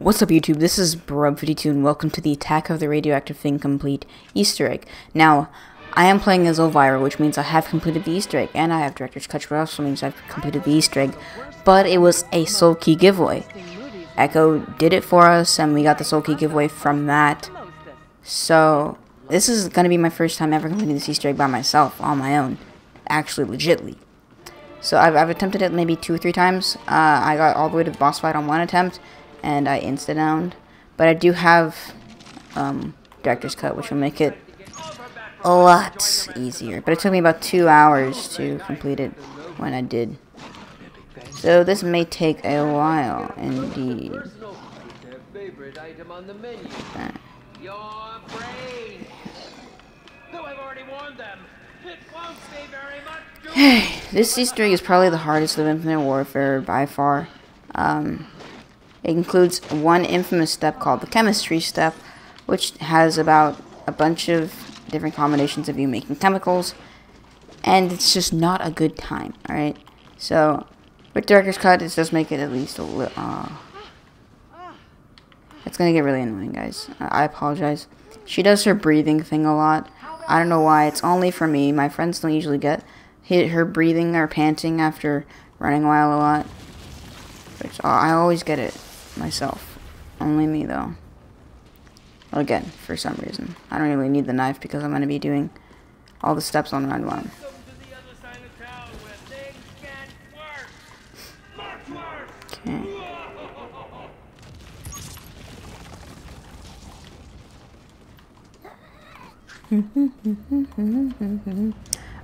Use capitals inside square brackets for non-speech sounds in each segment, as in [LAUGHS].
What's up YouTube, this is Brub52 and welcome to the Attack of the Radioactive Thing Complete Easter egg. Now, I am playing as Elvira, which means I have completed the Easter egg, and I have Director's Cut, which also means I've completed the Easter egg, but it was a Soul Key giveaway. Echo did it for us, and we got the Soul Key giveaway from that. So, this is going to be my first time ever completing this Easter egg by myself, on my own. Actually, legitly. So, I've, I've attempted it maybe two or three times. Uh, I got all the way to the boss fight on one attempt, and I insta-downed. But I do have um, Director's Cut, which will make it a lot easier. But it took me about two hours to complete it when I did. So this may take a while, indeed. Hey, [SIGHS] this Easter egg is probably the hardest of Infinite Warfare by far. Um, it includes one infamous step called the chemistry step, which has about a bunch of different combinations of you making chemicals, and it's just not a good time, alright? So, with Director's Cut, it does make it at least a little... Uh, it's gonna get really annoying, guys. I apologize. She does her breathing thing a lot. I don't know why. It's only for me. My friends don't usually get hit her breathing or panting after running a while a lot. Which I always get it myself. Only me, though. Again, for some reason. I don't really need the knife because I'm going to be doing all the steps on round one. Okay. [LAUGHS]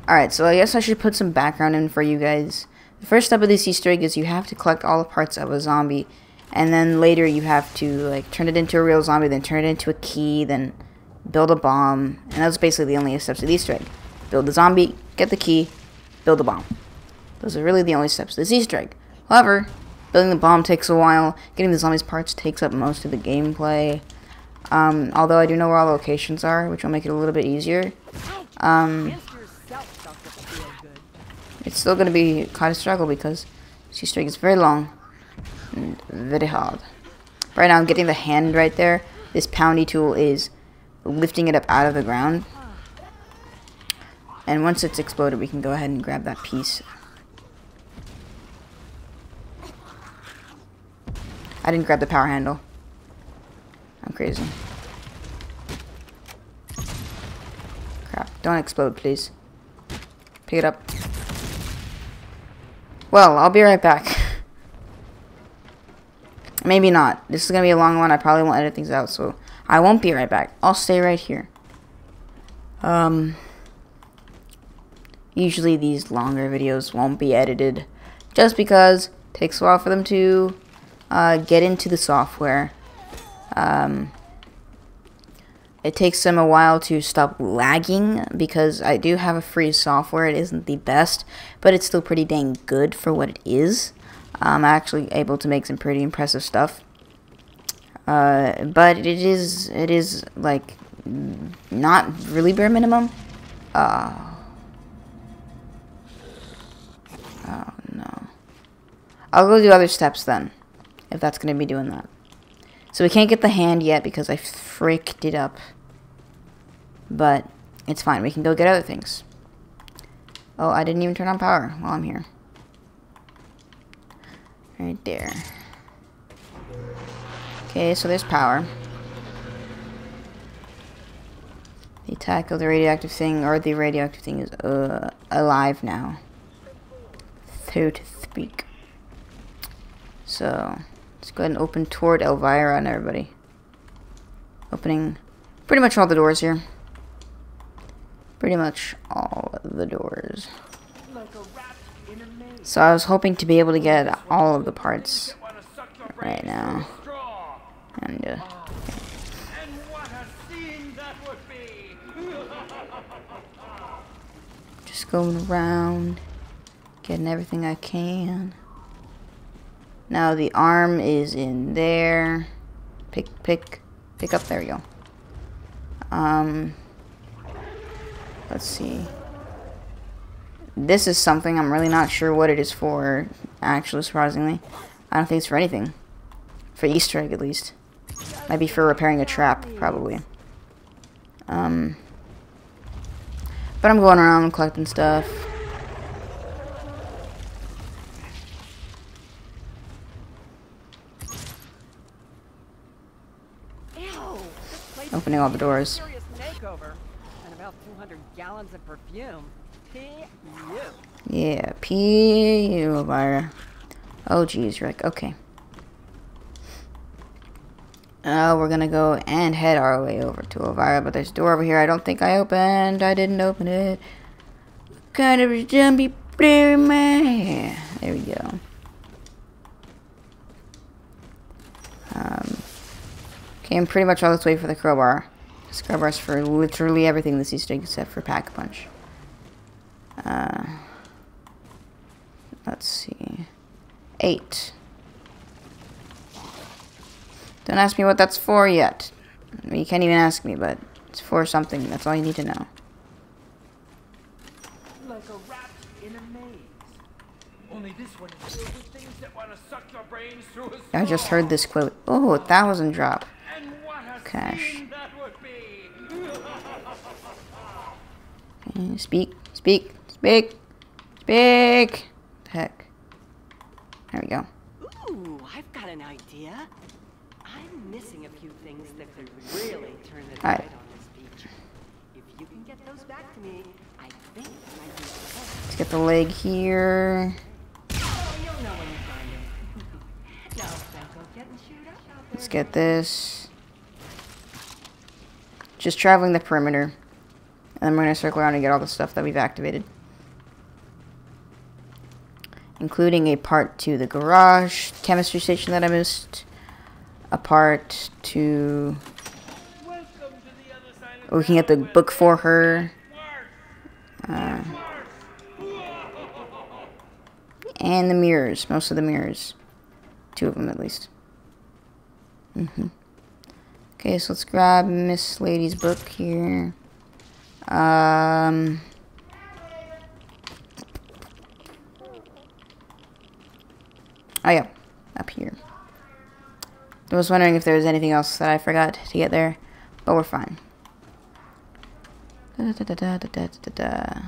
Alright, so I guess I should put some background in for you guys. The first step of this Easter egg is you have to collect all the parts of a zombie and then later you have to like turn it into a real zombie, then turn it into a key, then build a bomb, and that's basically the only steps of the Easter egg. Build the zombie, get the key, build a bomb. Those are really the only steps of this Easter egg. However, building the bomb takes a while, getting the zombies parts takes up most of the gameplay. Um, although I do know where all the locations are, which will make it a little bit easier. Um, it's still going to be quite a struggle because this Easter egg is very long very hard. Right now I'm getting the hand right there. This poundy tool is lifting it up out of the ground. And once it's exploded, we can go ahead and grab that piece. I didn't grab the power handle. I'm crazy. Crap. Don't explode, please. Pick it up. Well, I'll be right back. [LAUGHS] Maybe not. This is going to be a long one. I probably won't edit things out, so I won't be right back. I'll stay right here. Um, usually these longer videos won't be edited just because it takes a while for them to uh, get into the software. Um, it takes them a while to stop lagging because I do have a free software. It isn't the best, but it's still pretty dang good for what it is. I'm actually able to make some pretty impressive stuff. Uh, but it is, it is, like, not really bare minimum. Uh, oh, no. I'll go do other steps then, if that's going to be doing that. So we can't get the hand yet because I fricked it up. But it's fine. We can go get other things. Oh, I didn't even turn on power while I'm here. Right there. Okay, so there's power. The attack of the radioactive thing, or the radioactive thing is uh, alive now. So to speak. So, let's go ahead and open toward Elvira and everybody. Opening pretty much all the doors here. Pretty much all the doors. So I was hoping to be able to get all of the parts right now. And, uh, [LAUGHS] Just going around, getting everything I can. Now the arm is in there. Pick, pick, pick up. There we go. Um, let's see. This is something I'm really not sure what it is for, actually, surprisingly. I don't think it's for anything. For Easter egg, at least. Might be for repairing a trap, probably. Um, but I'm going around collecting stuff. Opening all the doors. and about 200 gallons of perfume. Yeah, P.U. Elvira. Oh, geez, Rick. Okay. Uh, we're gonna go and head our way over to Elvira, but there's a door over here I don't think I opened. I didn't open it. Kind of a jumpy man. There we go. Um, came pretty much all this way for the crowbar. This crowbar's for literally everything this Easter except for Pack Punch. Uh, let's see. Eight. Don't ask me what that's for yet. You can't even ask me, but it's for something. That's all you need to know. Like a rat in a maze. Only this one is filled with things that want to suck your brains through a I just heard this quote. Oh, a thousand drop. And what a Cash. that would be! [LAUGHS] Okay, speak, speak, speak, Big. Heck. There we go. Ooh, I've got an idea. I'm missing a few things that could really turn the tide on this beach. If you can get those back to me, I think I might be able. Let's get the leg here. Oh, you'll know when you find it. no, don't go getting chewed up out there. Let's get this. Just traveling the perimeter. And then we're going to circle around and get all the stuff that we've activated. Including a part to the garage chemistry station that I missed. A part to... Looking at the book for her. Uh, and the mirrors. Most of the mirrors. Two of them at least. hmm Okay, so let's grab Miss Lady's book here. Um... Oh yeah, up here. I was wondering if there was anything else that I forgot to get there, but we're fine. Da, da, da, da, da, da, da, da.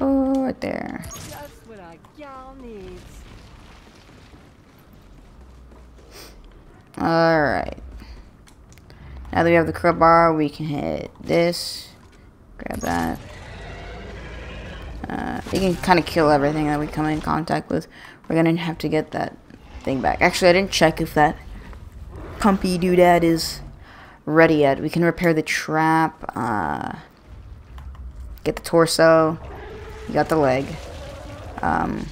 Oh, right there. Just what a gal needs. Alright. Now that we have the crowbar, we can hit this. Grab that. Uh, we can kind of kill everything that we come in contact with. We're gonna have to get that thing back. Actually, I didn't check if that pumpy doodad is ready yet. We can repair the trap. Uh, get the torso. You got the leg. Um,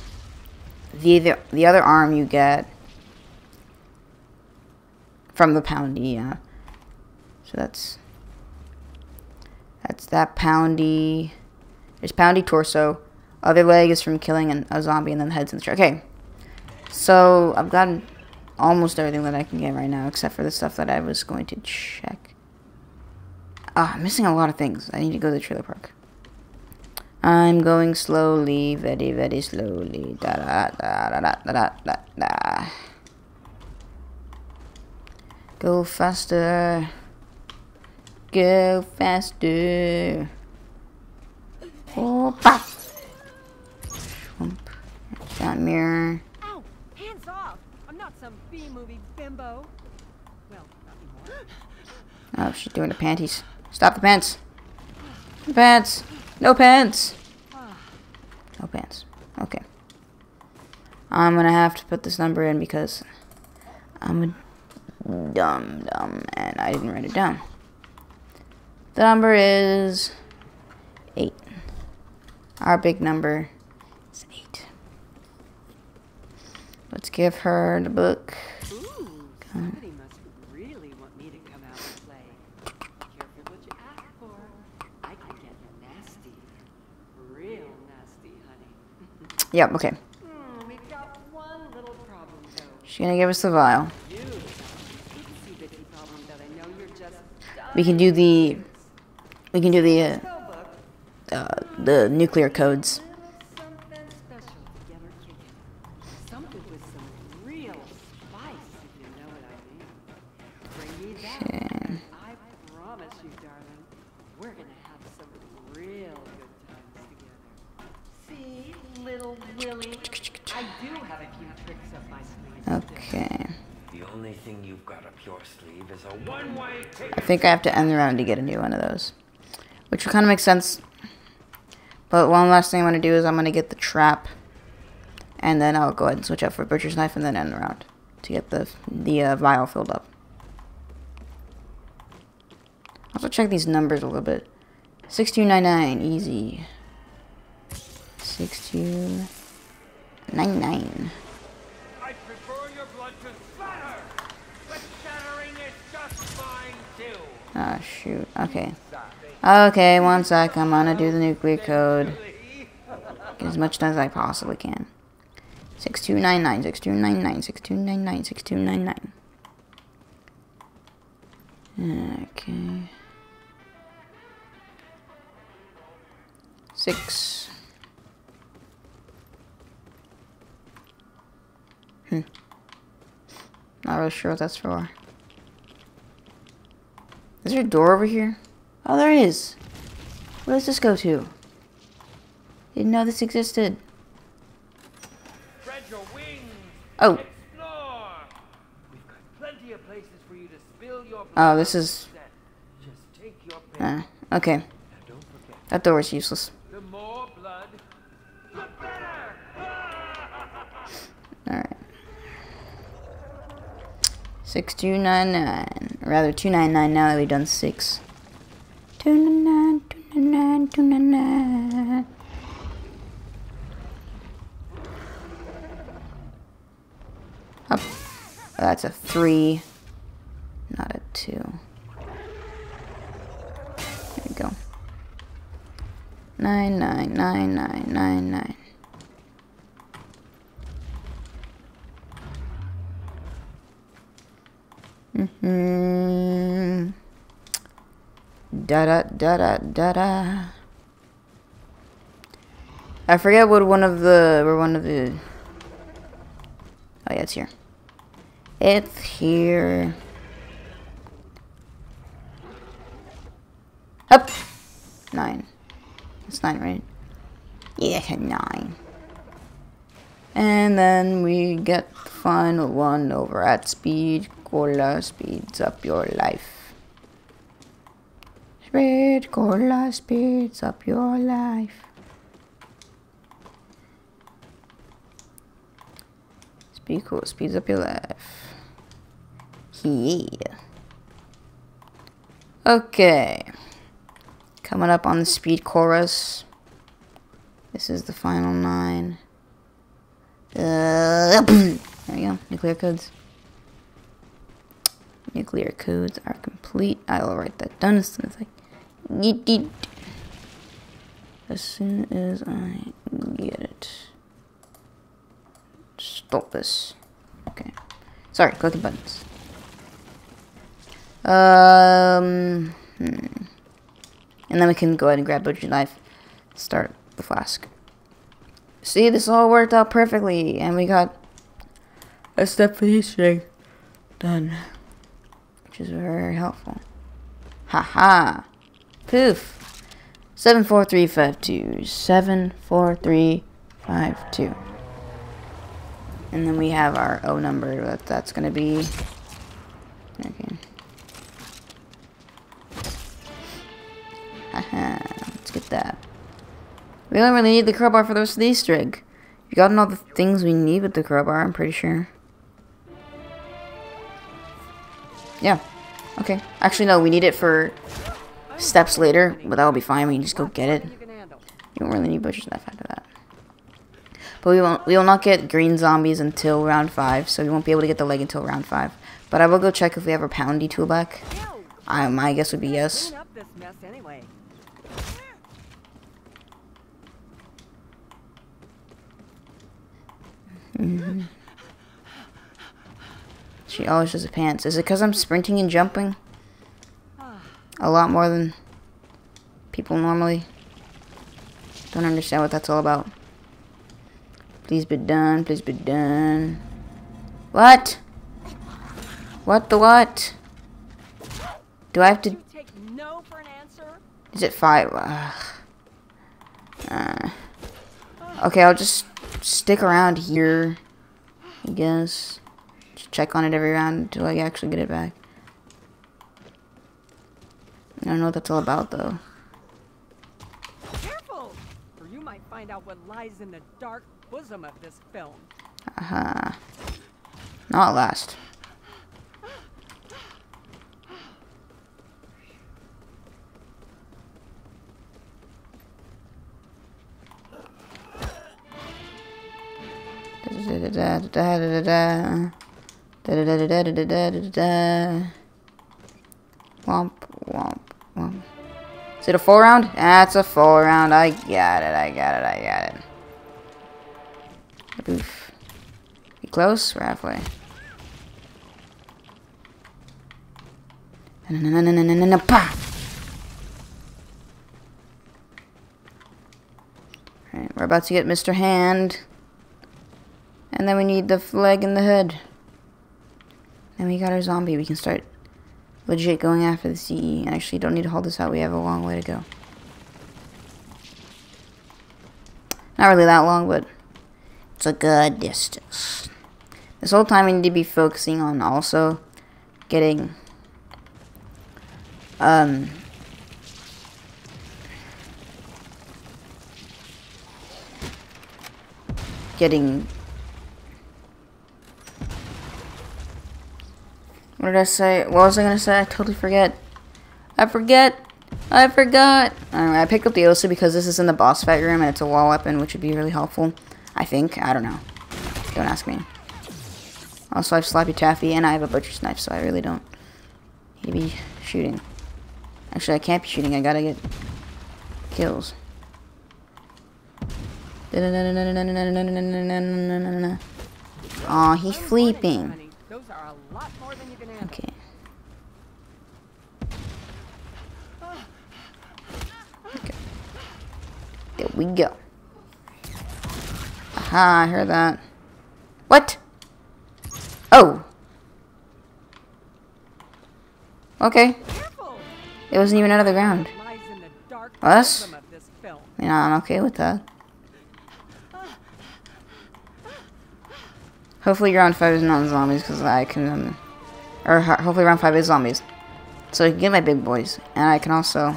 the, the the other arm you get from the poundy, yeah. So that's that's that poundy. There's poundy torso. Other leg is from killing an, a zombie, and then the head's in the truck. Okay, so I've gotten almost everything that I can get right now, except for the stuff that I was going to check. Ah, I'm missing a lot of things. I need to go to the trailer park. I'm going slowly, very, very slowly. Da da da da da da da da. Go faster. Go faster. Swoop. That mirror. Ow! Hands off! I'm not some B-movie bimbo. Well. Oh, she's doing the panties. Stop the pants. The pants. No pants. No pants. Okay. I'm gonna have to put this number in because I'm a dumb dumb and I didn't write it down. The number is eight. Our big number is eight. Let's give her the book. Must really want me to come out and play. Careful what you ask for. I can get nasty. Real nasty, honey. [LAUGHS] Yep, okay. We've got one little problem, though. She's gonna give us the vial. You. Itsy-bitsy problem that I know you're just We can do the we can do the uh, uh, the nuclear codes. Little something special to get her kicking. Something with some real Okay. I promise you, darling, we're gonna have some real good times together. See, little Willie, I do have a few tricks up my sleeve. Okay. The only thing you've got up your sleeve is a one-way ticket. I think I have to end the round to get a new one of those. Which kind of makes sense. But one last thing I'm going to do is I'm going to get the trap. And then I'll go ahead and switch out for Butcher's Knife and then end the round. To get the, the uh, vial filled up. Also check these numbers a little bit. 6299, easy. 6299. I prefer your blood to splatter, but shattering is just fine too. Oh, shoot. Okay. Okay, one sec. I'm gonna do the nuclear code. Get as much done as I possibly can. 6299, 6299, 6299, 6299. Okay. Six. Hmm. Not really sure what that's for. Is there a door over here? Oh, there is. Where does this go to? Didn't know this existed. Spread your wings. Oh. Explore. We've got plenty of places for you to spill your blood. Oh, this is... Just take your pick. Uh, okay. Don't That door is useless. the more blood, the better. [LAUGHS] Alright. 6299. Or rather, 299 now that we've done 6. 299, 299, 299. Up. Oh, that's a 3. Not a 2. There we go. 999999. Mm-hmm. Da da da da da da. I forget what one of the or one of the. Oh yeah, it's here. It's here. Up. Nine. It's nine, right? Yeah, nine. And then we get the final one over at Speed Cola speeds up your life. Speed Cola speeds up your life. Speed Cola speeds up your life. Yeah. Okay. Coming up on the speed chorus. This is the final nine. Uh, [CLEARS THROAT] there we go. Nuclear codes. Nuclear codes are complete. I will write that down as soon as I get it. As soon as I get it. Stop this. Okay. Sorry, clicking buttons. Um. Hmm. And then we can go ahead and grab Butcher Knife. Start the flask. See, this all worked out perfectly, and we got a step for Easter egg done, which is very helpful. Haha! Poof! Seven four three five two. Seven four three five two. And then we have our O number. That that's gonna be. Okay. Haha! Let's get that. We don't really need the crowbar for the rest of the Easter egg. You got all the things we need with the crowbar, I'm pretty sure. Yeah. Okay. Actually, no, we need it for steps later, but that'll be fine. We can just go get it. You can handle. You don't really need butcher's knife after that. But we won't we will not get green zombies until round five, so we won't be able to get the leg until round five. But I will go check if we have a poundy tool back. I my guess would be yes. Clean up this mess anyway. She always does the pants. Is it because I'm sprinting and jumping? A lot more than people normally. Don't understand what that's all about. Please be done. Please be done. What? What the what? Do I have to? Take no for an answer? Is it five? Uh, okay, I'll just stick around here. I guess. Just check on it every round until I actually get it back. I don't know what that's all about though. Careful! Or you might find out what lies in the dark bosom of this film. Uh huh. Not last. Womp, womp, womp. Is it a full round? That's a full round. I got it, I got it, I got it. Oof. You close? We're halfway. Na, na, na! Alright, we're about to get Mr. Hand. And then we need the leg and the hood. Then we got our zombie. We can start legit going after the CE. Actually, don't need to hold this out. We have a long way to go. Not really that long, but it's a good distance. This whole time we need to be focusing on also getting um getting what did I say? What was I gonna say? I totally forget. I forget. I forgot. Anyway, I picked up the OSA because this is in the boss fight room and it's a wall weapon, which would be really helpful. I think. I don't know. Don't ask me. Also, I have Slappy Taffy and I have a Butcher's Knife, so I really don't to be shooting. Actually, I can't be shooting. I gotta get kills. Aw, he's sleeping. Are a lot more than you can handle. Okay. Okay. There we go. Aha, I heard that. What? Oh. Okay. It wasn't even out of the ground. Lies in the dark Us? Yeah, I'm okay with that. Hopefully round 5 is not zombies, because I can... Um, or ho- hopefully round 5 is zombies. So I can get my big boys, and I can also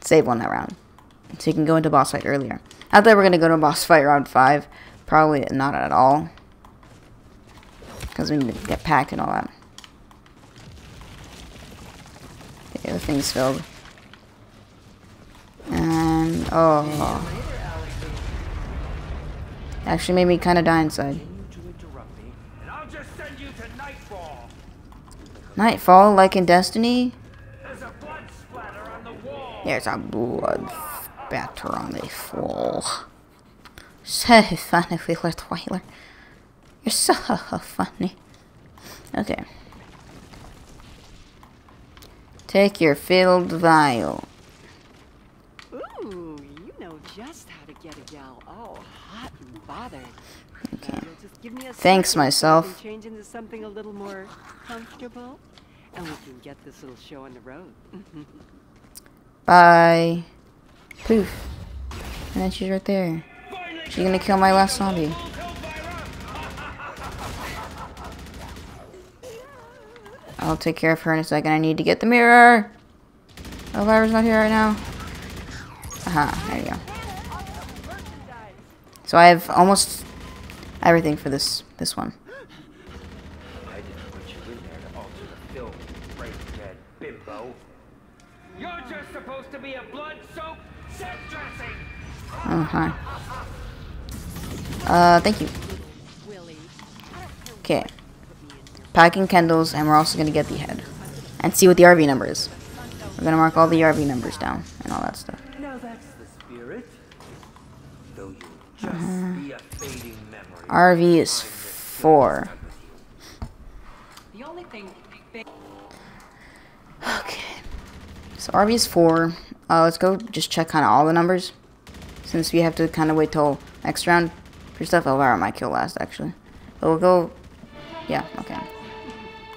save one that round. So you can go into boss fight earlier. I thought we are going to go to boss fight round 5. Probably not at all. Because we need to get packed and all that. Okay, the thing's filled. And, oh. Actually made me kind of die inside. Continue to interrupt me, and I'll just send you to Nightfall. Nightfall, like in Destiny? There's a blood splatter on the wall. There's a blood spatter on the floor. So funny, Wheeler Twiler. You're so funny. Okay. Take your filled vial. Ooh, you know just how to get a gal all hot and bothered. Okay. Just give me a Thanks, second so we myself. change into something a little more comfortable, and we can get this little show on the road. [LAUGHS] Bye. Poof. And then she's right there. She's gonna kill my last zombie. I'll take care of her in a second. I need to get the mirror. Elvira's not here right now. Aha, there you go. So I have almost everything for this this one. I didn't put you in there to alter the film, brain dead bimbo. You're just supposed to be a blood-soaked set dressing. Oh hi. Uh, thank you. Okay. Packing Kendall's, and we're also gonna get the head. And see what the RV number is. We're gonna mark all the RV numbers down and all that stuff. Fading memory. RV is four. Okay. So RV is four. Uh, let's go just check kind of all the numbers. Since we have to kind of wait till next round for stuff. Oh, Elvira might kill last, actually. But we'll go... Yeah, okay.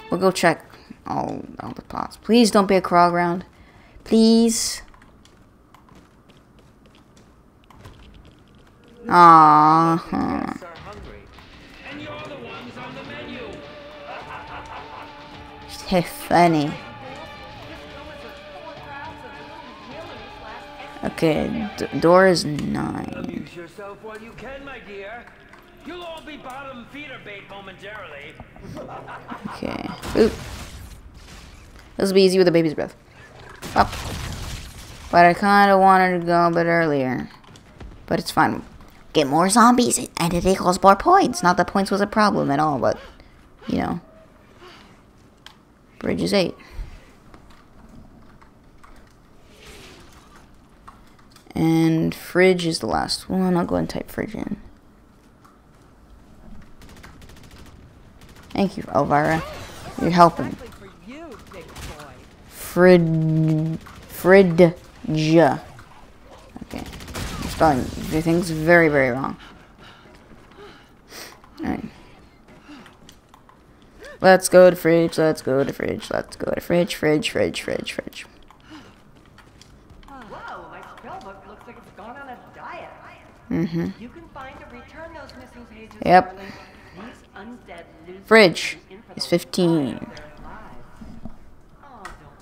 We'll go check all, all the pots. Please don't be a crawl ground. Please. Aww. Guests [LAUGHS] Okay, d- door is nine. Amuse yourself while you can, my dear. You'll all be bottom feeder bait momentarily. Okay. Oop. This will be easy with the baby's breath. Up. But I kind of wanted to go a bit earlier. But it's fine. Get more zombies, and it equals more points. Not that points was a problem at all, but, you know. Bridge is 8. And fridge is the last one. I'll go and type fridge in. Thank you, Elvira. You're helping. For you, big boy. Frid... Fridge. Okay. I'm spelling things very, very wrong. Alright. Let's go to fridge, let's go to fridge, let's go to fridge, fridge, fridge, fridge, fridge. Whoa, my spell book looks like it's gone on a diet. Mm-hmm. You can find or return those missing pages. Yep. darling. These undead losers Fridge in for is the 15. ride of their lives. Oh, don't Mm-hmm.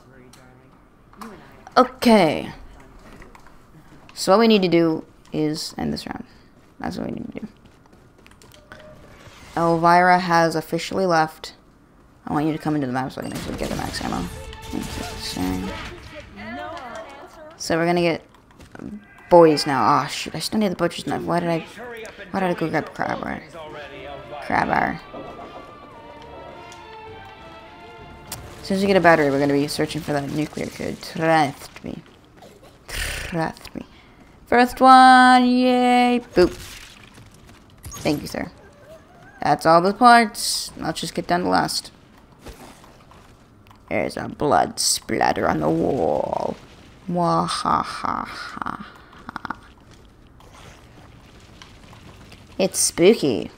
worry, darling. You and I Okay. So what we need to do is end this round. That's what we need to do. Elvira has officially left. I want you to come into the map so I can actually get the max ammo. So we're gonna get boys now. Oh shoot, I still need the butcher's knife. Why did I why did I go grab crab Elvira. Crab. As soon as we get a battery, we're gonna be searching for that nuclear code. Trust me. Trust me. First one, yay! Boop. Thank you, sir. That's all the parts. Let's just get down to last. There's a blood splatter on the wall. Mwahaha. It's spooky.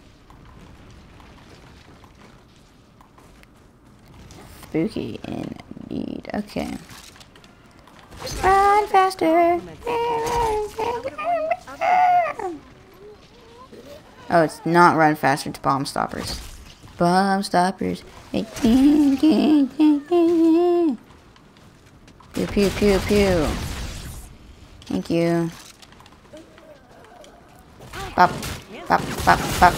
Spooky indeed. Okay. Run faster. Oh, it's not run faster, it's bomb stoppers. Bomb stoppers. Pew, pew, pew, pew. Thank you. Bop, bop, bop, bop.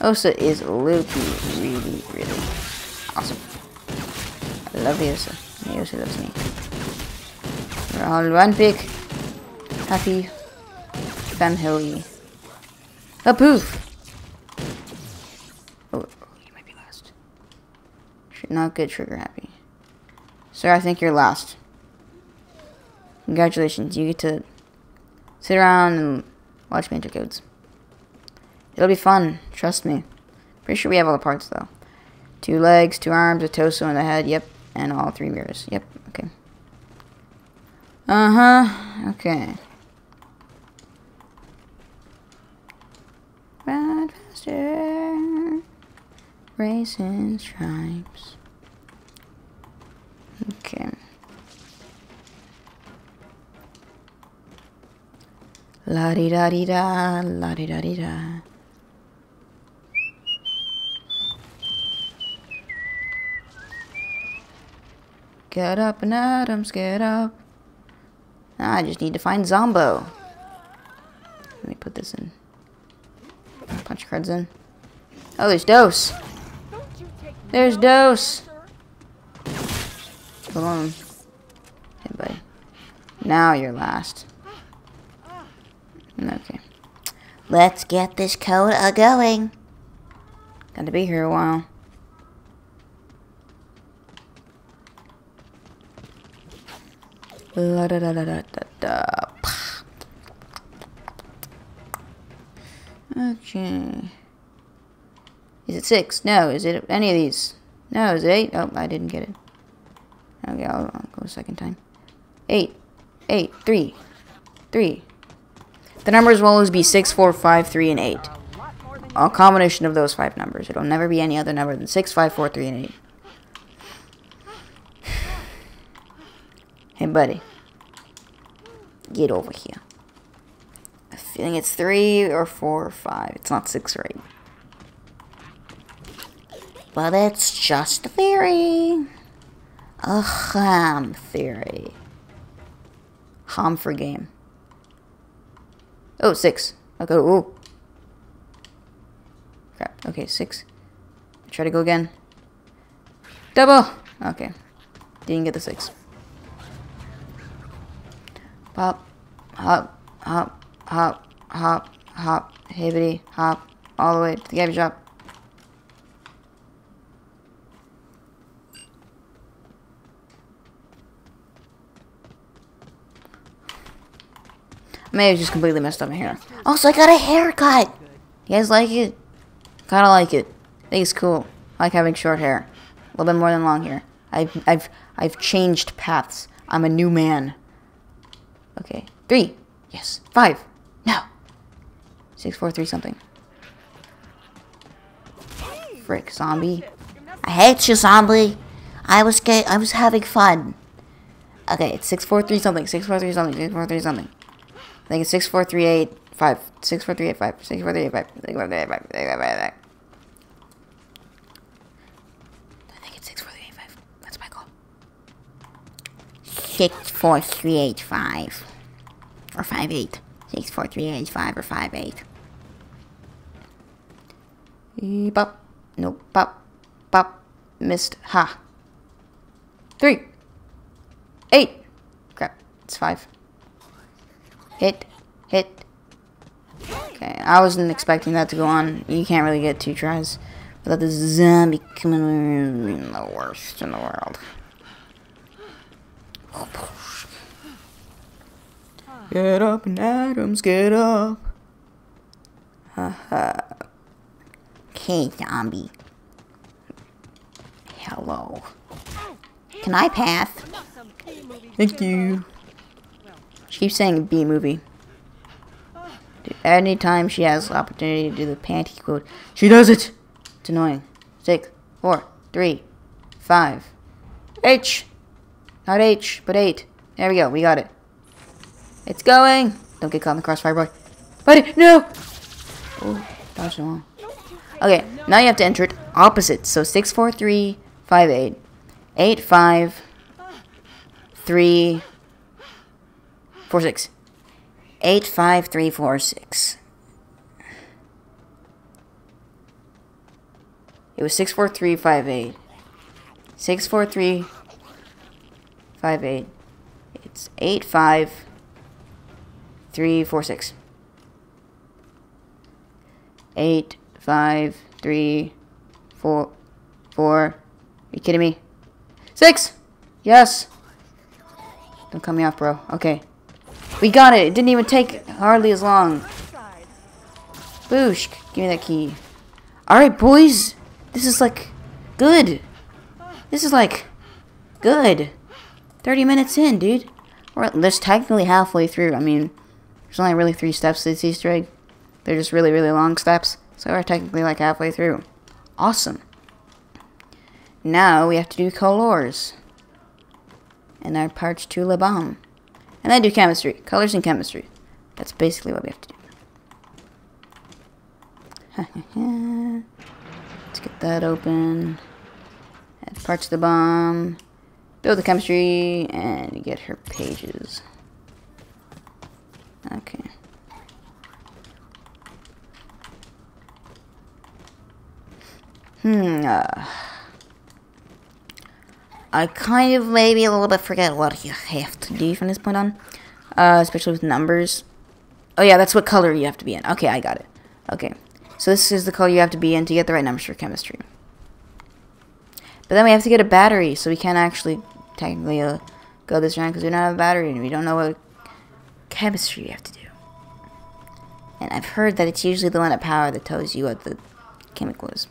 Osa is Loki. Really, really awesome. I love the Osa. The Osa loves me. All one big, happy. A poof! Oh, you might be last. Should not get trigger happy. Sir, I think you're last. Congratulations, you get to sit around and watch enter codes. It'll be fun, trust me. Pretty sure we have all the parts though. Two legs, two arms, a torso, and a head, yep. And all three mirrors, yep, okay. Uh-huh, okay. Ride faster. Racing stripes. Okay. La di da di da, la di da di da. Get up and Adams, get up. I just need to find Zombo. Let me put this in. Punch cards in. Oh, there's Dose. There's Dose. Come on. Hey, buddy. Now you're last. Okay. Let's get this code a going. Got to be here a while. La da da da da da da. Okay. Is it six? No. Is it any of these? No. Is it eight? Oh, I didn't get it. Okay, I'll, I'll go a second time. Eight. Eight. Three. Three. The numbers will always be 6, 4, 5, 3, and 8. A combination of those five numbers. It'll never be any other number than 6, 5, 4, 3, and 8. [SIGHS] Hey, buddy. Get over here. I think it's 3 or 4 or 5. It's not 6 or 8. But it's just a theory. A ham theory. Ham for game. Oh, six. Okay, ooh. Crap. Okay, six. Try to go again. Double! Okay. Didn't get the six. Pop, hop, hop, hop, hop, hop, hibbity, hop, all the way to the garbage shop. May have just completely messed up my hair. Also, I got a haircut! You guys like it? Kinda like it. I think it's cool. I like having short hair. A little bit more than long hair. I've, I've, I've changed paths. I'm a new man. Okay. Three. Yes. Five. No. Six, four, three, something. Frick, zombie. I hate you, zombie. I was gay. I was having fun. Okay, it's six, four, three, something. Six, four, three, something. Six, four, three, something. I think it's six, four, three, eight, five. Six, four, three, eight, five. Six, four, three, eight, five. Six, four, three, eight, five. Six, four, three, eight, five. I think it's six, four, three, eight, five. That's my eight, five or five eight. Six four three eight five or five eight. Bop. Nope. Bop. Bop. Missed. Ha. Three. Eight. Crap. It's five. Hit. Hit. Okay. I wasn't expecting that to go on. You can't really get two tries without the zombie coming in the worst in the world. Get up and Adams, get up. Haha. [LAUGHS] okay, zombie. Hello. Can I pass? Thank you. She keeps saying B movie. Anytime she has the opportunity to do the panty quote, she does it. It's annoying. Six, four, three, five. H. Not H, but eight. There we go. We got it. It's going. Don't get caught in the crossfire, boy. Buddy, no! Oh, the wall. Okay, now you have to enter it opposite. So 6, 4, 3, 5, 8. 8, 5, 3, 4, 6. 8, 5, 3, 4, 6. It was 6, 4, 3, 5, 8. 6, 4, 3, 5, 8. It's 8, 5, three, four, six. Eight, five, three, four, four. Are you kidding me? Six! Yes! Don't cut me off, bro. Okay. We got it! It didn't even take hardly as long. Boosh! Give me that key. Alright, boys! This is like... Good! This is like... Good! 30 minutes in, dude. We're just technically halfway through. I mean... There's only really three steps to this Easter egg. They're just really, really long steps. So we're technically like halfway through. Awesome. Now we have to do colors. And our parts to Le Bomb. And then do chemistry. Colors and chemistry. That's basically what we have to do. [LAUGHS] Let's get that open. Add parts of the bomb. Build the chemistry. And get her pages. Okay. Hmm. Uh, I kind of maybe a little bit forget what you have to do from this point on. Uh, especially with numbers. Oh yeah, that's what color you have to be in. Okay, I got it. Okay. So this is the color you have to be in to get the right numbers for chemistry. But then we have to get a battery, so we can't actually technically uh, go this round because we don't have a battery and we don't know what chemistry you have to do. And I've heard that it's usually the one at power that tells you what the chemical is.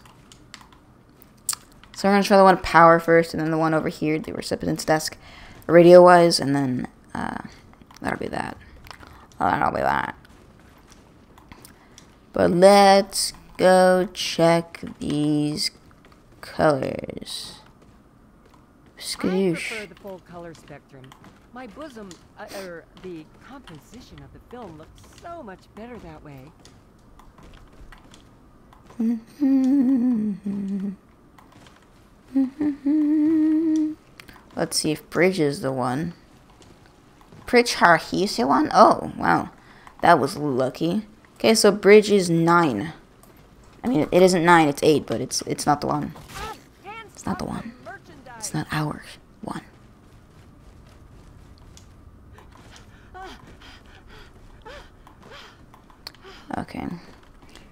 So we're going to try the one power first, and then the one over here, the recipient's desk, radio-wise, and then uh, that'll be that. Oh, that'll be that. But let's go check these colors. Skadoosh. prefer the full color spectrum. My bosom, uh, er, the composition of the film looks so much better that way. [LAUGHS] Let's see if Bridge is the one. Bridge Har he's the one? Oh, wow. That was lucky. Okay, so Bridge is nine. I mean, it isn't nine, it's eight, but it's it's not the one. It's not the one. It's not ours. One. Okay.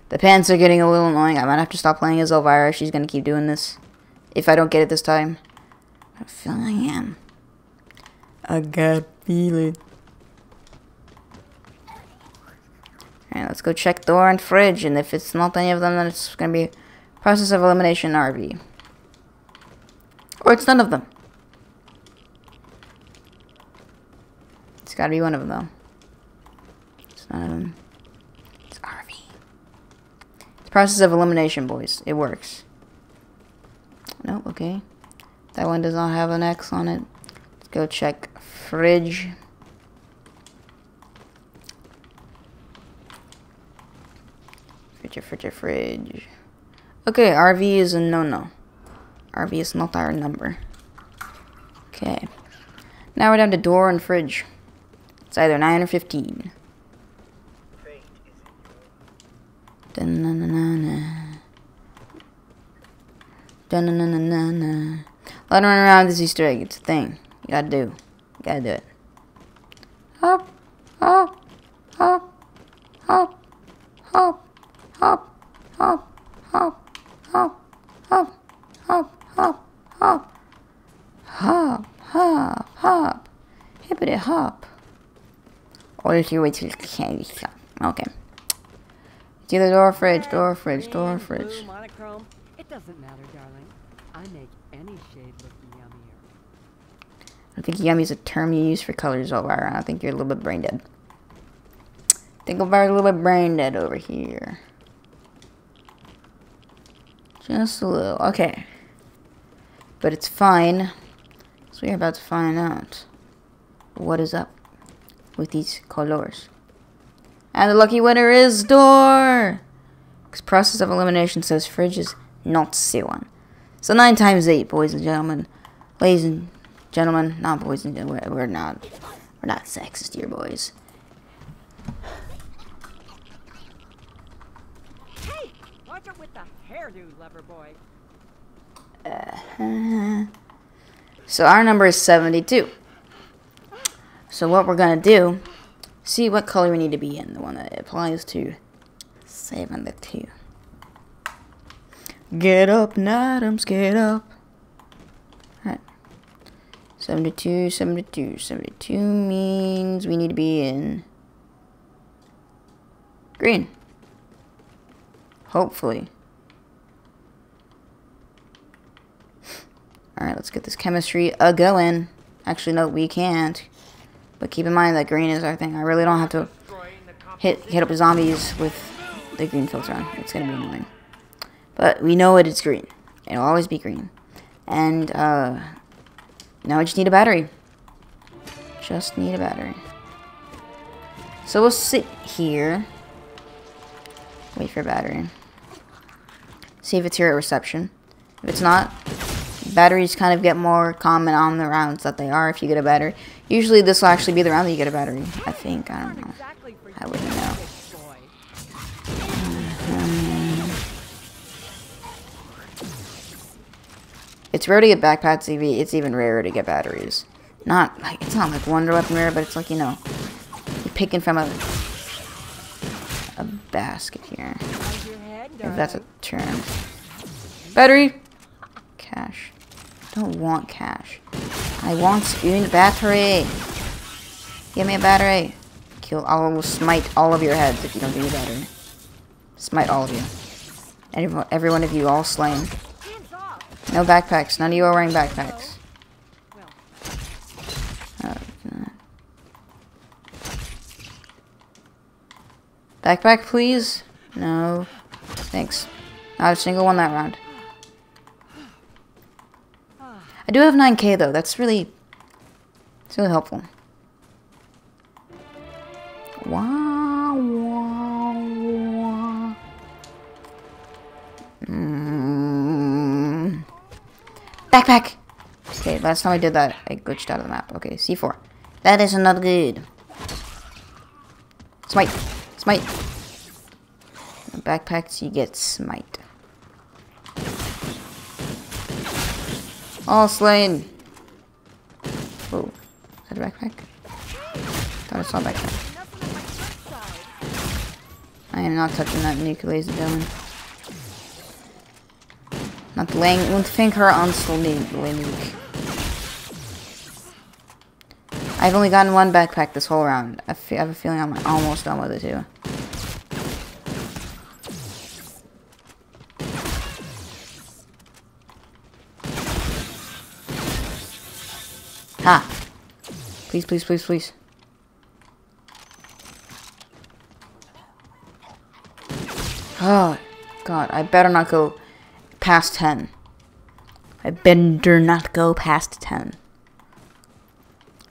The pants are getting a little annoying. I might have to stop playing as Elvira. She's gonna keep doing this. If I don't get it this time. I feel I am. I got feeling. Alright, let's go check door and fridge, and if it's not any of them, then it's gonna be process of elimination RV. Or it's none of them. It's gotta be one of them, though. It's none of them. It's RV. It's process of elimination, boys. It works. Nope, okay. That one does not have an X on it. Let's go check fridge. Fridge, fridge, fridge. Okay, RV is a no-no. RV is not our number. Okay. Now we're down to door and fridge. It's either 9 or 15. Dun-na-na-na-na. Dun-na-na-na-na. Run around this Easter egg. It's a thing. You gotta do. You gotta do it. Hop, hop, hop, hop, hop, hop, hop, hop, hop, hop, hop, hop, hop, hop, hop, hop, hippity hop. Or is your way to the candy shop? Okay. It's either door, fridge, door, fridge, door, fridge. It doesn't matter, darling. I make any shade look yummier. I think yummy is a term you use for colors, Elvira. I think you're a little bit brain dead. I think Elvira's a little bit brain dead over here. Just a little. Okay. But it's fine. So we're about to find out what is up with these colors. And the lucky winner is door! Because process of elimination says fridge is not C1. So 9 times 8, boys and gentlemen. Ladies and gentlemen, not boys and gentlemen, we're, we're not, we're not sexist here, boys. Hey, watch with the hairdo, lover boy. Uh-huh. So our number is 72. So what we're gonna do, see what color we need to be in, the one that applies to 72. Get up, Adams, get up. Alright. 72, 72, 72 means we need to be in green. Hopefully. Alright, let's get this chemistry a going. Actually, no, we can't. But keep in mind that green is our thing. I really don't have to hit hit up zombies with the green filter on. It's gonna be annoying. But we know it is green. It'll always be green. And uh, now we just need a battery. Just need a battery. So we'll sit here. Wait for a battery. See if it's here at reception. If it's not, batteries kind of get more common on the rounds that they are if you get a battery. Usually this will actually be the round that you get a battery. I think. I don't know. I wouldn't know. It's rare to get backpacks TV. It's even rarer to get batteries. Not like it's not like Wonder Weapon rare, but it's like you know, you're picking from a a basket here. If that's a term. Battery. Cash. I don't want cash. I want spoon battery. Give me a battery. Kill. I will smite all of your heads if you don't give me a battery. Smite all of you. Every, every one of you, all slain. No backpacks. None of you are wearing backpacks. Backpack, please? No. Thanks. Not a single one that round. I do have 9k though. That's really, it's really helpful. Wah, wah, wah. Mm. Backpack. Okay, last time I did that, I glitched out of the map. Okay, C4. That is not good. Smite. Smite. Backpacks, you get smite. All slain. Whoa. Is that a backpack? Thought I saw a backpack. I am not touching that nuke, ladies and gentlemen. Laying won't think her on nuke. I've only gotten one backpack this whole round. I, have a feeling I'm almost done with it too. Ha! Please, please, please, please. Oh, God, I better not go past 10. I better not go past 10.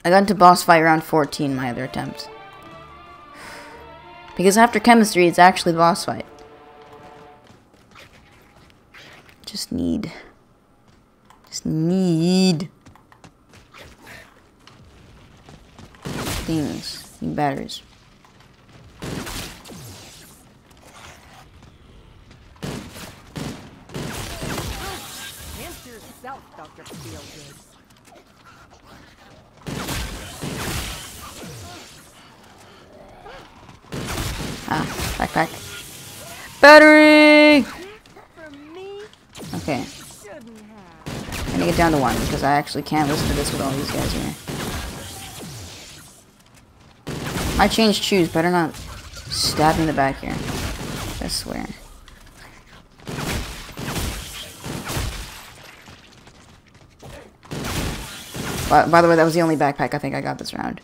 I got into boss fight round 14 my other attempts. [SIGHS] Because after chemistry, it's actually boss fight. Just need... Just need... Things. Need batteries. Answer yourself, Dr. Feelgood. Ah, backpack. Battery! Okay, shouldn't. I'm gonna get down to one because I actually can't listen to this with all these guys here. I changed shoes, better not stab in the back here. I swear. By, by the way, that was the only backpack I think I got this round.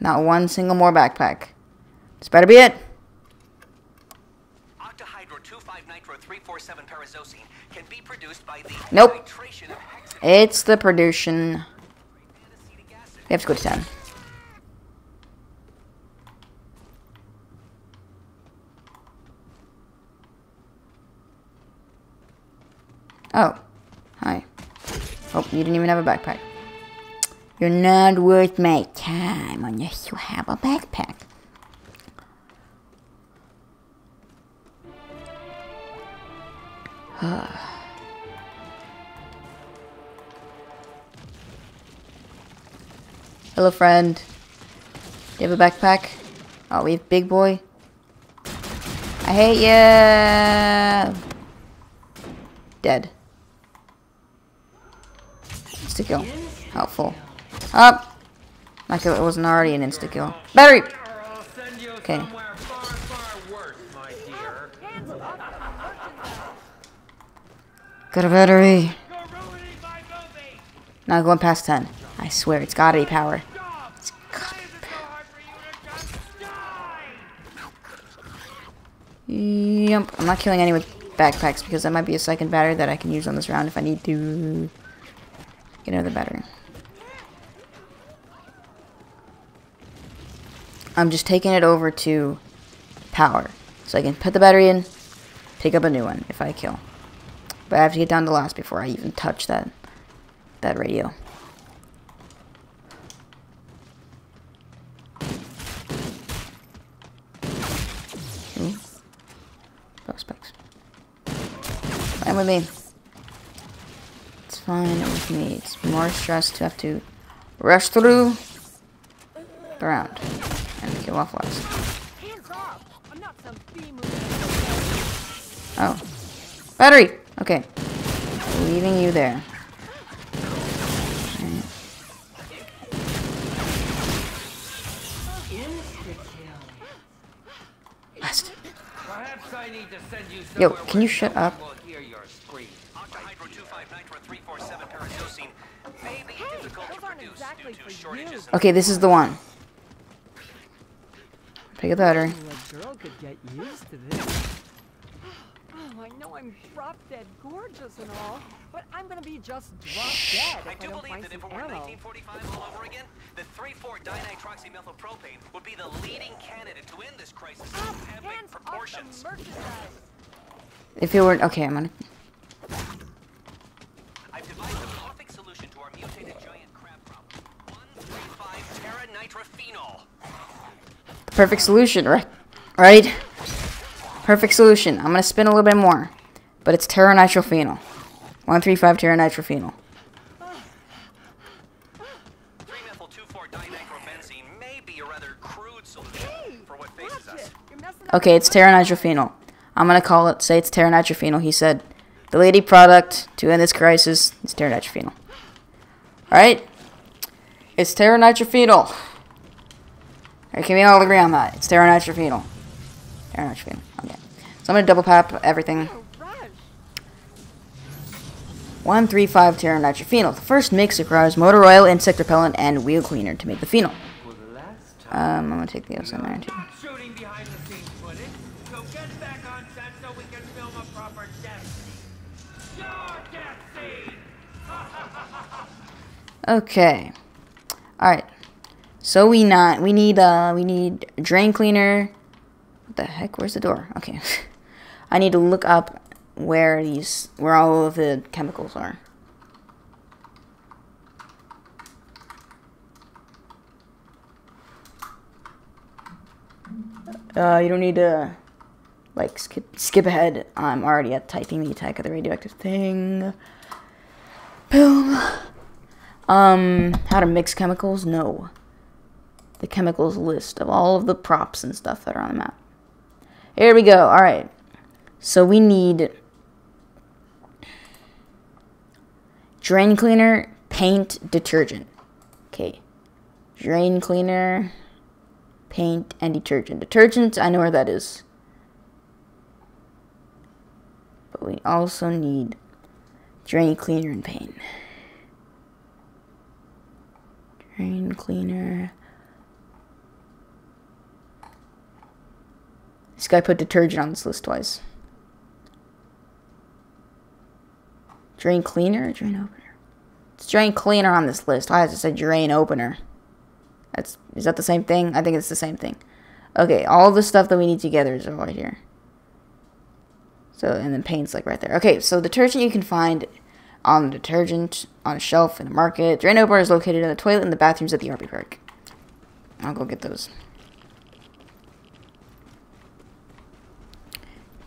Not one single more backpack. This better be it. Octahydro 25-nitro-347 parazosine can be produced by the Nope. titration of It's the production. We have to go to 10. Oh. Oh, you didn't even have a backpack. You're not worth my time unless you have a backpack. [SIGHS] Hello, friend. Do you have a backpack? Oh, we have big boy. I hate you. Dead. Insta kill. Helpful. Up. Kill. It wasn't already an insta kill. Battery. Okay. Got a battery. Not going past 10. I swear, it's gotta be power. Stop! It so hard for you to just die? Yep. I'm not killing any with backpacks because that might be a second battery that I can use on this round if I need to get the battery. I'm just taking it over to power. So I can put the battery in, pick up a new one if I kill. But I have to get down to last before I even touch that that radio. Ooh. Prospects. Fine with me. It's fine with me. It's more stress to have to rush through the round and kill off last. Hands off! I'm not some B-movie. Oh. Battery! Okay. Leaving you there. Last. Perhaps I need to send you Yo, can you shut up? 25-nitro-347 parazosine may be difficult to produce exactly due to shortages Okay, this is the one. Pick a battery. Girl could get used to this. Oh, I know I'm drop dead gorgeous and all, but I'm gonna be just drop dead if I I, do don't believe that if some it were 1945 all over again, the 3,4-dinitroxymethylpropane would be the leading candidate to end this crisis Ah, of epic proportions. If it were okay, I'm gonna. I've devised a perfect solution to our mutated giant crab problem. 135 terranitrophenol. Perfect solution, right? Right? Perfect solution. I'm gonna spin a little bit more, but it's terranitrophenol. 135 terranitrophenol. 3-methyl-2,4-dinitrobenzene may be a rather crude solution for what faces Watch us. it. You're messing up Okay, it's terranitrophenol. I'm gonna call it. Say it's terranitrophenol. He said, the lady product to end this crisis is terranitrophenol. All right, it's terranitrophenol. Can we all agree on that? It's terranitrophenol. Terranitrophenol. Okay. So I'm gonna double pap everything. 135 terranitrophenol. The first mix requires motor oil, insect repellent, and wheel cleaner to make the phenol. Um, I'm gonna take the outside iron too. Okay. All right. So we not we need uh we need drain cleaner. What the heck? Where's the door? Okay. [LAUGHS] I need to look up where these where all of the chemicals are. Uh, you don't need to like skip skip ahead. I'm already at typing the attack of the radioactive thing. Boom. Um, how to mix chemicals? No. The chemicals list of all of the props and stuff that are on the map. Here we go. All right. So we need drain cleaner, paint, detergent. Okay. Drain cleaner, paint, and detergent. Detergent, I know where that is. But we also need drain cleaner and paint. Drain cleaner. This guy put detergent on this list twice. Drain cleaner drain opener? It's drain cleaner on this list. Why does it say drain opener? That's is that the same thing? I think it's the same thing. Okay, all the stuff that we need together is right here. So and then paint's like right there. Okay, so detergent you can find on the detergent on a shelf in the market. Drain opener is located in the toilet in the bathrooms at the RV park. I'll go get those.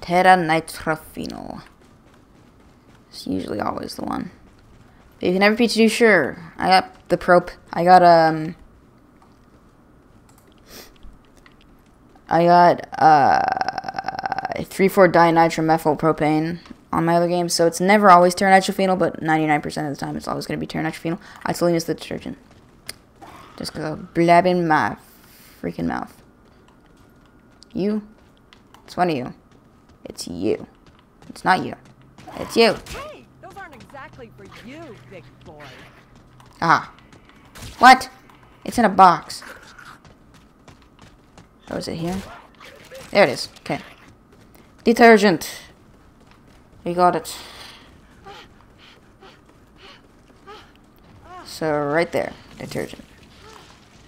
Terranitrophenol. It's usually always the one. But you can never be too sure. I got the prop. I got um. I got uh three four dinitromethylpropane on my other games, so it's never always terranitrophenol, but ninety nine percent of the time it's always gonna be terranitrophenol. I still use the detergent, just because I'm blabbing my freaking mouth. You, it's one of you. It's you. It's not you. It's you. Hey, those aren't exactly for you, big boy. Ah. What? It's in a box. Oh, is it here? There it is. Okay. Detergent. We got it. So, right there. Detergent.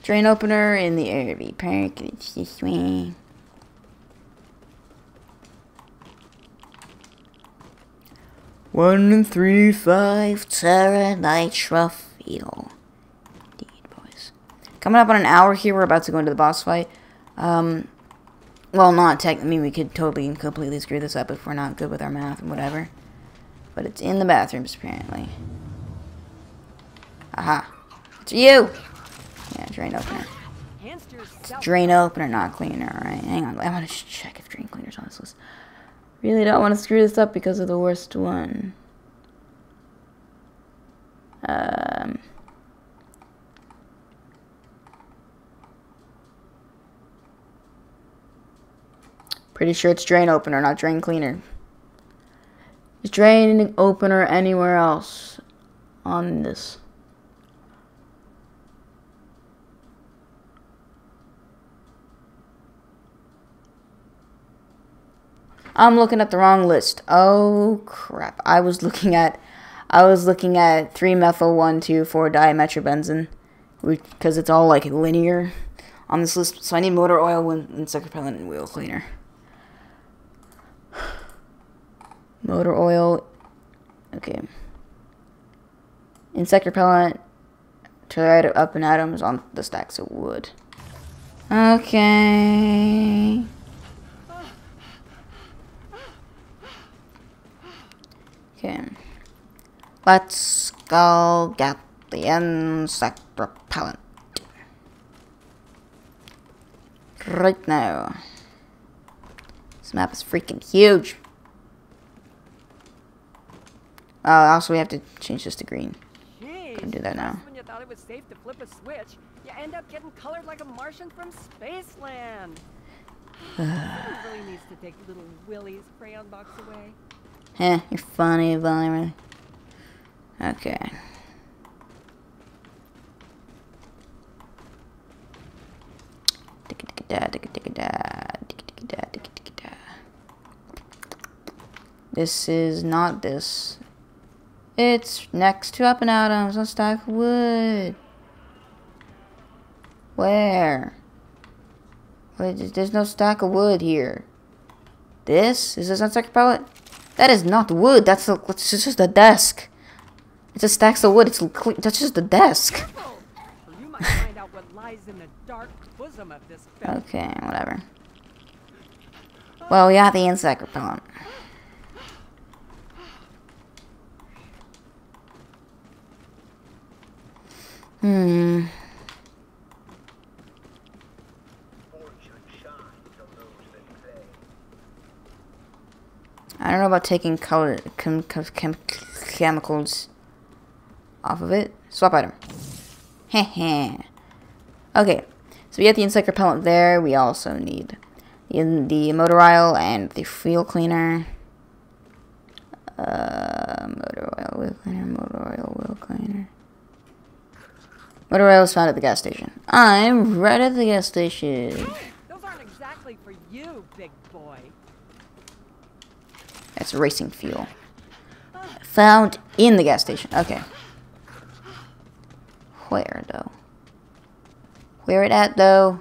Drain opener in the RV park. It's this way. One and three five terranitrophenol. Indeed, boys. Coming up on an hour here, we're about to go into the boss fight. Um, well, not tech. I mean, we could totally and completely screw this up if we're not good with our math and whatever. But it's in the bathrooms, apparently. Aha. It's you! Yeah, drain opener. Yourself. Drain opener, not cleaner, alright? Hang on, I want to check if drain cleaner's on this list. Really don't want to screw this up because of the worst one. Um. Pretty sure it's drain opener, not drain cleaner. Is drain opener anywhere else on this? I'm looking at the wrong list. Oh crap! I was looking at, I was looking at three methyl one two four dimetrobenzene, because it's all like linear on this list. So I need motor oil, insect repellent, and wheel cleaner. Motor oil. Okay. Insect repellent. Try to Up and Atoms on the stacks of wood. Okay. Okay. Let's go get the insect repellent. Right now. This map is freaking huge. Uh, also, we have to change this to green. Jeez, Can do that now. When you thought it was safe to flip a switch, you end up getting colored like a Martian from Spaceland. [SIGHS] Really needs to take little Willie's crayon box away. Heh, you're funny, Valerie. Okay. This is not this. It's next to Up and Atoms on stack of wood. Where? Wait, there's no stack of wood here. This? Is this insect pellet? That is not wood. That's a, it's just a desk. It's just stacks of wood. It's that's just a desk. Or you might find out what lies in the dark bosom of this film. Okay, whatever. Well, we got the insect repellent. Hmm. I don't know about taking color chem, chem, chem, chemicals off of it. Swap item. Heh Okay, so we got the insect repellent there. We also need in the motor oil and the fuel cleaner. Uh, motor oil, wheel cleaner, motor oil, wheel cleaner. Motor oil is found at the gas station. I'm right at the gas station. Those aren't exactly for you, big boy. Racing fuel. Found in the gas station. Okay. Where though? Where it at though?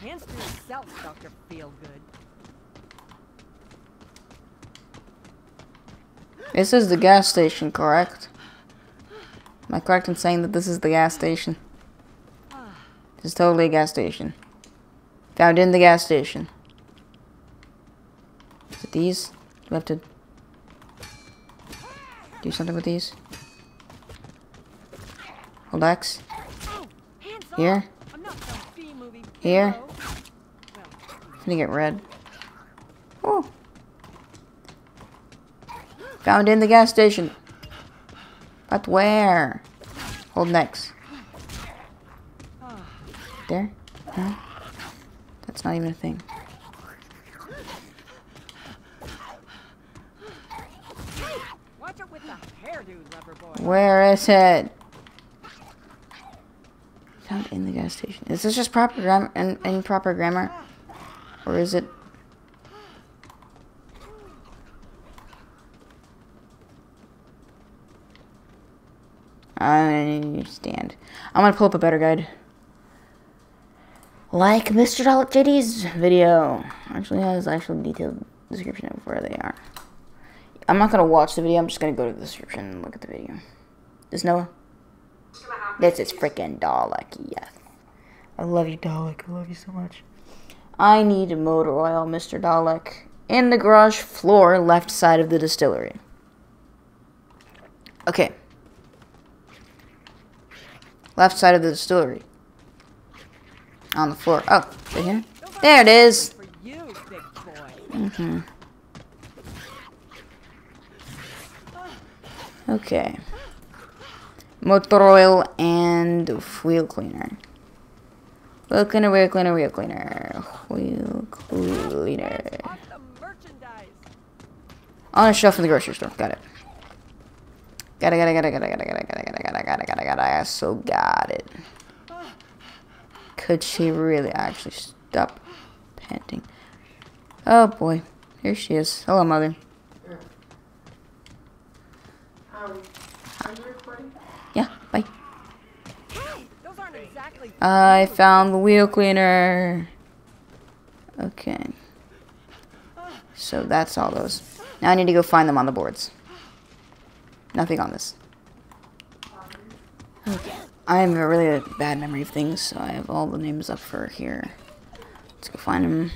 Hands to yourself, Dr. Feelgood. This is the gas station, correct? Am I correct in saying that this is the gas station? This is totally a gas station. Found in the gas station. Is it these? Do we have to do something with these? Hold X. Here? Here? I'm gonna get red. Oh. Found in the gas station. But where? Hold next. There? No? That's not even a thing. watch it with the hairdo, lover boy. Where is it? Found in the gas station. Is this just proper grammar and improper grammar? Or is it I understand. I'm gonna pull up a better guide. Like Mr. Dalek JD's video. Actually has actually detailed description of where they are. I'm not gonna watch the video, I'm just gonna go to the description and look at the video. Does Noah? This is freaking Dalek, yes. I love you, Dalek. I love you so much. I need motor oil, Mr. Dalek. In the garage floor, left side of the distillery. Okay. Left side of the distillery. On the floor. Oh, here? There it is. Boy. Okay. Motor oil and wheel cleaner. Wheel cleaner, wheel cleaner, wheel cleaner. Wheel cleaner. On a shelf in the grocery store. Got it. Got it, got it, got it, got it, got it, got it, got it, got it, got it, got it, got it, got it. So got it. Could she really actually stop panting? Oh boy, here she is. Hello, mother. Um, are you recording? Yeah, bye. Hey, exactly. I found the wheel cleaner. Okay. So that's all those. Now I need to go find them on the boards. Nothing on this. Okay. I have a really bad memory of things, so I have all the names up for here. Let's go find them.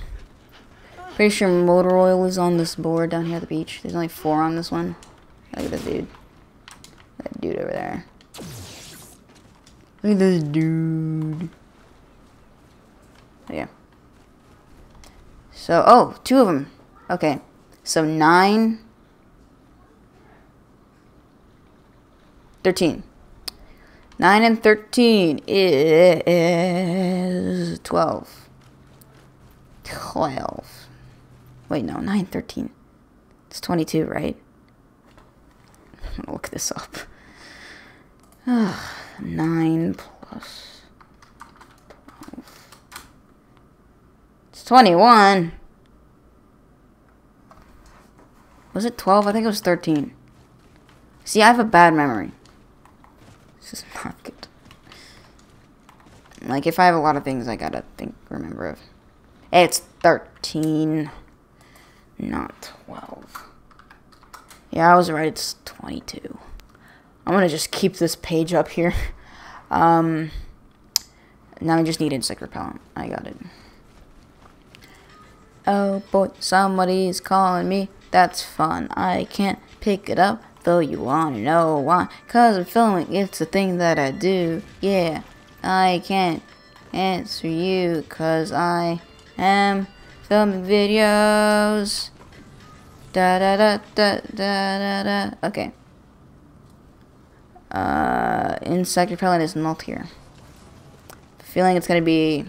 Pretty sure motor oil is on this board down here at the beach. There's only four on this one. Look at this dude. That dude over there. Look at this dude. Oh, yeah. So, oh, two of them. Okay. So, nine. 13. 9 and 13 is 12. 12. Wait, no, 9, 13. It's 22, right? I'm gonna look this up. [SIGHS] 9 plus 12. It's 21. Was it 12? I think it was 13. See, I have a bad memory. This is not good. Like, if I have a lot of things I gotta think, remember of. It's 13, not 12. Yeah, I was right, it's 22. I'm gonna just keep this page up here. [LAUGHS] Um, now I just need insect repellent. I got it. Oh boy, somebody's calling me. That's fun. I can't pick it up, though you wanna know why. Cause I'm filming, it's a thing that I do. Yeah, I can't answer you, cause I am filming videos. Da da da da da da da. Okay. Uh, insect repellent is not here. Feeling it's gonna be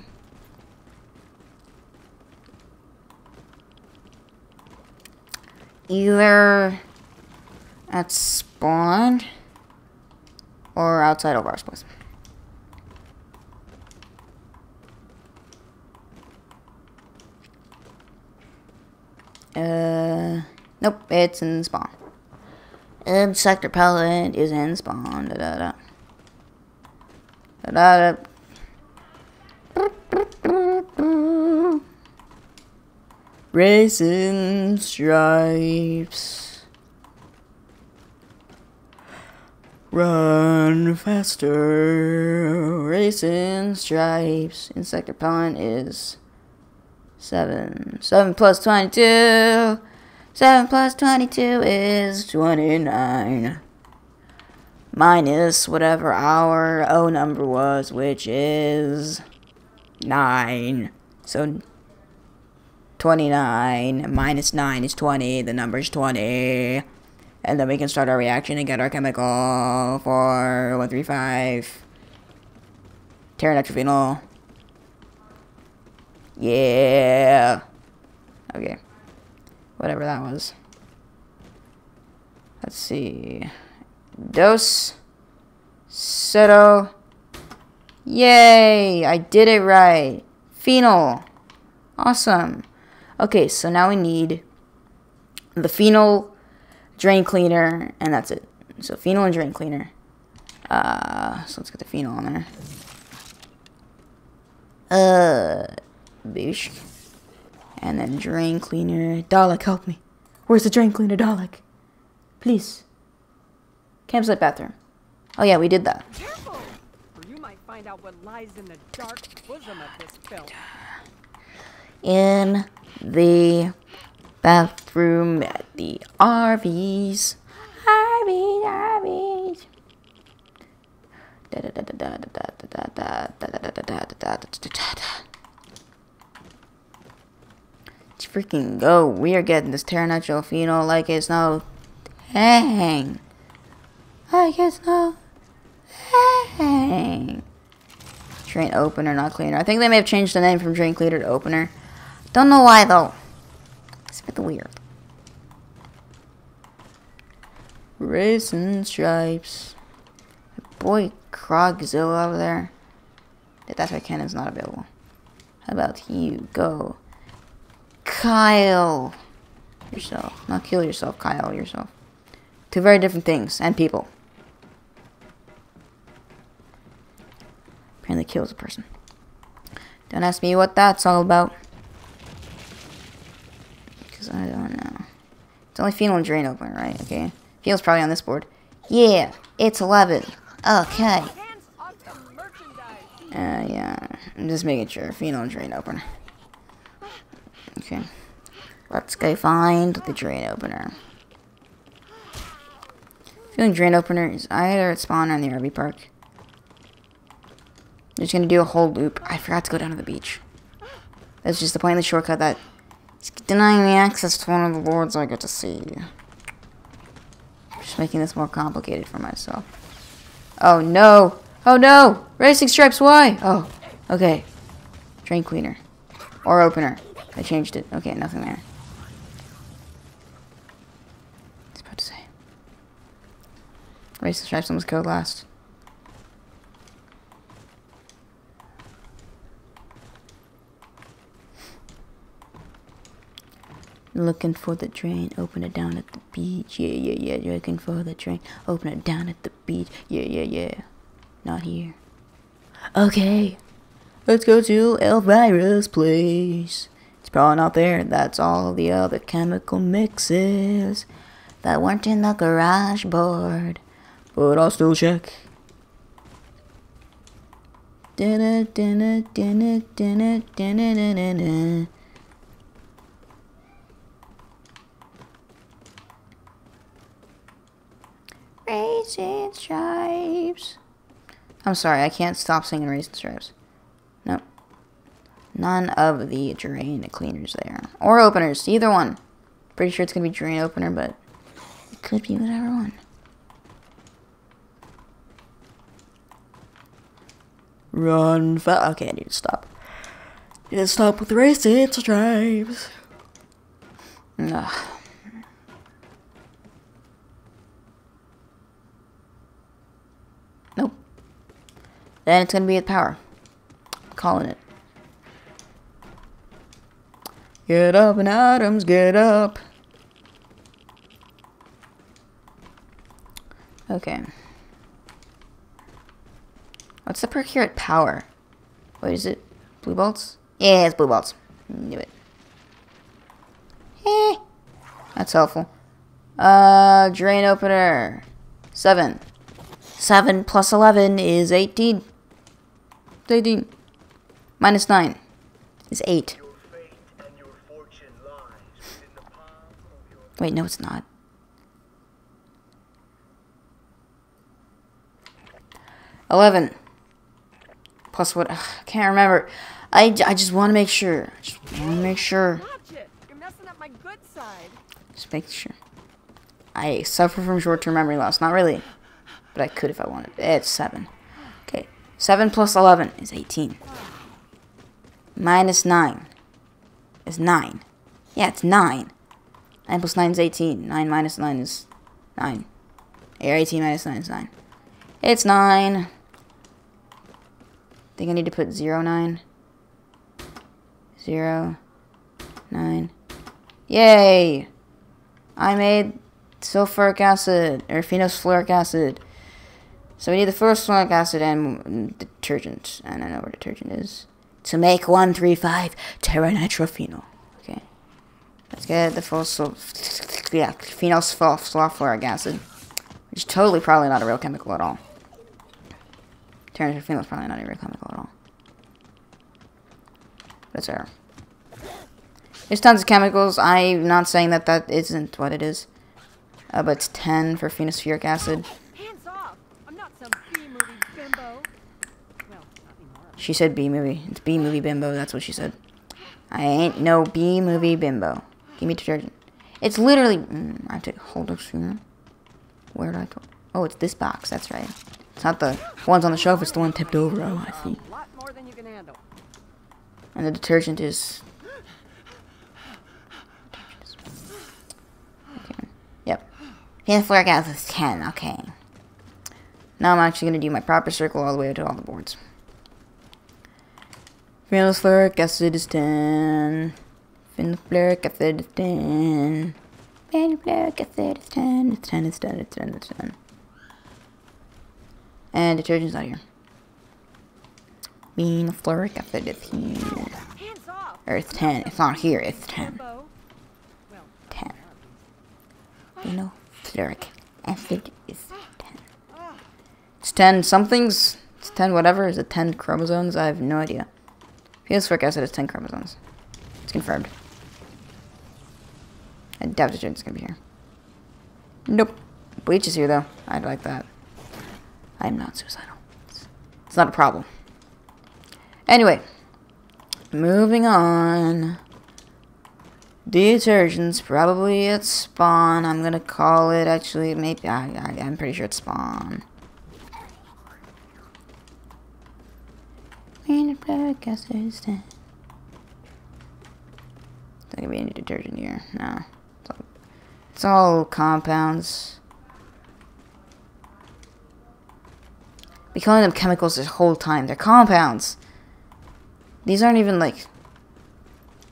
either at spawn or outside of our spawn. Uh, nope, it's in spawn. Insect repellent is in spawn. Da da da. Da da da. Racing stripes. Run faster. Racing stripes. Insect repellent is seven. Seven plus twenty-two. Seven plus twenty-two is twenty-nine. Minus whatever our O number was, which is nine. So 29 minus 9 is 20. The number is 20. And then we can start our reaction and get our chemical for 135. Pteronitrophenol. Yeah. Okay. Whatever that was. Let's see. Dos. Ceto. Yay! I did it right. Phenol. Awesome. Okay, so now we need the phenol drain cleaner, and that's it. So phenol and drain cleaner. Uh, so let's get the phenol on there. Uh, boosh. And then drain cleaner. Dalek, help me. Where's the drain cleaner, Dalek? Please. Campsite bathroom. Oh yeah, we did that. Careful, you might find out what lies in the dark bosom of this film. in the bathroom at the RVs. RVs, RVs. Let's freaking go. We are getting this Pteronitro phenol like it's no thing. Like it's no thing. Drain opener, not cleaner. I think they may have changed the name from drain cleaner to opener. Don't know why though. It's a bit weird. Racing stripes. Boy, Krogzilla over there. That's why Cannon's not available. How about you go? Kyle! Yourself. Not kill yourself, Kyle, yourself. Two very different things, and people. Apparently kills a person. Don't ask me what that's all about. I don't know. It's only Phenol and Drain opener, right? Okay. Phenol's probably on this board. Yeah, it's 11. Okay. Uh, yeah. I'm just making sure. Phenol and Drain opener. Okay. Let's go find the drain opener. Feeling drain opener is either at spawn or in the RV park. I'm Just gonna do a whole loop. I forgot to go down to the beach. That's just the point of the shortcut that denying me access to one of the lords I get to see. Just making this more complicated for myself. Oh no! Oh no! Racing stripes, why? Oh, okay. Drain cleaner. Or opener. I changed it. Okay, nothing there. I was about to say. Racing stripes almost go last. Looking for the drain, open it down at the beach. Yeah, yeah, yeah. Looking for the drain, open it down at the beach. Yeah, yeah, yeah. Not here. Okay. Let's go to Elvira's place. It's probably not there. That's all the other chemical mixes that weren't in the garage board. But I'll still check. Dinna, dinna, dinna, dinna, dinna, dinna, Raisin stripes. I'm sorry, I can't stop singing Raisin Stripes. Nope. None of the drain cleaners there. Or openers, either one. Pretty sure it's gonna be drain opener, but it could be whatever one. Run fa- Okay, I need to stop. Need to stop with Raisin Stripes. Ugh. Nope. Then it's gonna be at power. I'm calling it. Get up and Adams, get up. Okay. What's the perk here at power? What is it? Blue bolts? Yeah, it's blue bolts. Knew it. Eh. That's helpful. Uh, drain opener. Seven. 7 plus 11 is 18. 18. Minus 9 is 8. Your fate and your fortune lies within the palm of your Wait, no, it's not. Eleven. Plus what? Ugh, I can't remember. I, I just want to make sure. Just want to make sure. Just make sure. I suffer from short-term memory loss. Not really, but I could if I wanted. It's seven. Okay, seven plus eleven is eighteen. Minus nine is nine. Yeah, it's nine. Nine plus nine is eighteen. Nine minus nine is nine. Or eighteen minus nine is nine. It's nine. I Think I need to put zero nine. Zero nine. Yay! I made sulfuric acid, or phenolphthalic acid. So we need the first sulfuric acid and detergent. And I know where detergent is. To make 135 terranitrophenol. Okay. Let's get the full sulf- yeah, phenolphthalic acid. Which is totally probably not a real chemical at all. Terranitrophenol is probably not a real chemical at all. But it's error. There's tons of chemicals. I'm not saying that that isn't what it is. Uh, but it's 10 for phenospheric acid. Hands off. I'm not some B-movie bimbo. Well, not anymore. She said B movie. It's B movie bimbo. That's what she said. I ain't no B movie bimbo. Give me detergent. It's literally. Mm, I have to hold up sooner. Where do I go? Oh, it's this box. That's right. It's not the ones on the shelf. It's the one tipped over. Oh, I see. A lot more than you can handle. And the detergent is. Okay. Yep. Phenolphthalic acid is 10. Okay. Now I'm actually going to do my proper circle all the way to all the boards. Phenolphthalic acid is 10. Phenolphthalic acid is 10. Phenolphthalic acid is 10. It's 10, it's 10, it's 10, it's 10. And detergent's not here. Phenolphthalic acid is here. Or it's 10. It's not here, it's 10. Kimbo. Well, 10. Phenolphthalic acid is 10. It's 10 somethings. It's 10 whatever. Is it 10 chromosomes? I have no idea. Phenolphthalic acid is 10 chromosomes. It's confirmed. I doubt gonna be here. Nope. Bleach is here though. I'd like that. I'm not suicidal. It's, it's not a problem. Anyway. Moving on. Detergents probably at spawn. I'm gonna call it actually maybe I, I I'm pretty sure it's spawn. Black acid is dead. Not gonna be any detergent here. No. It's all, it's all compounds. Be calling them chemicals this whole time. They're compounds. These aren't even like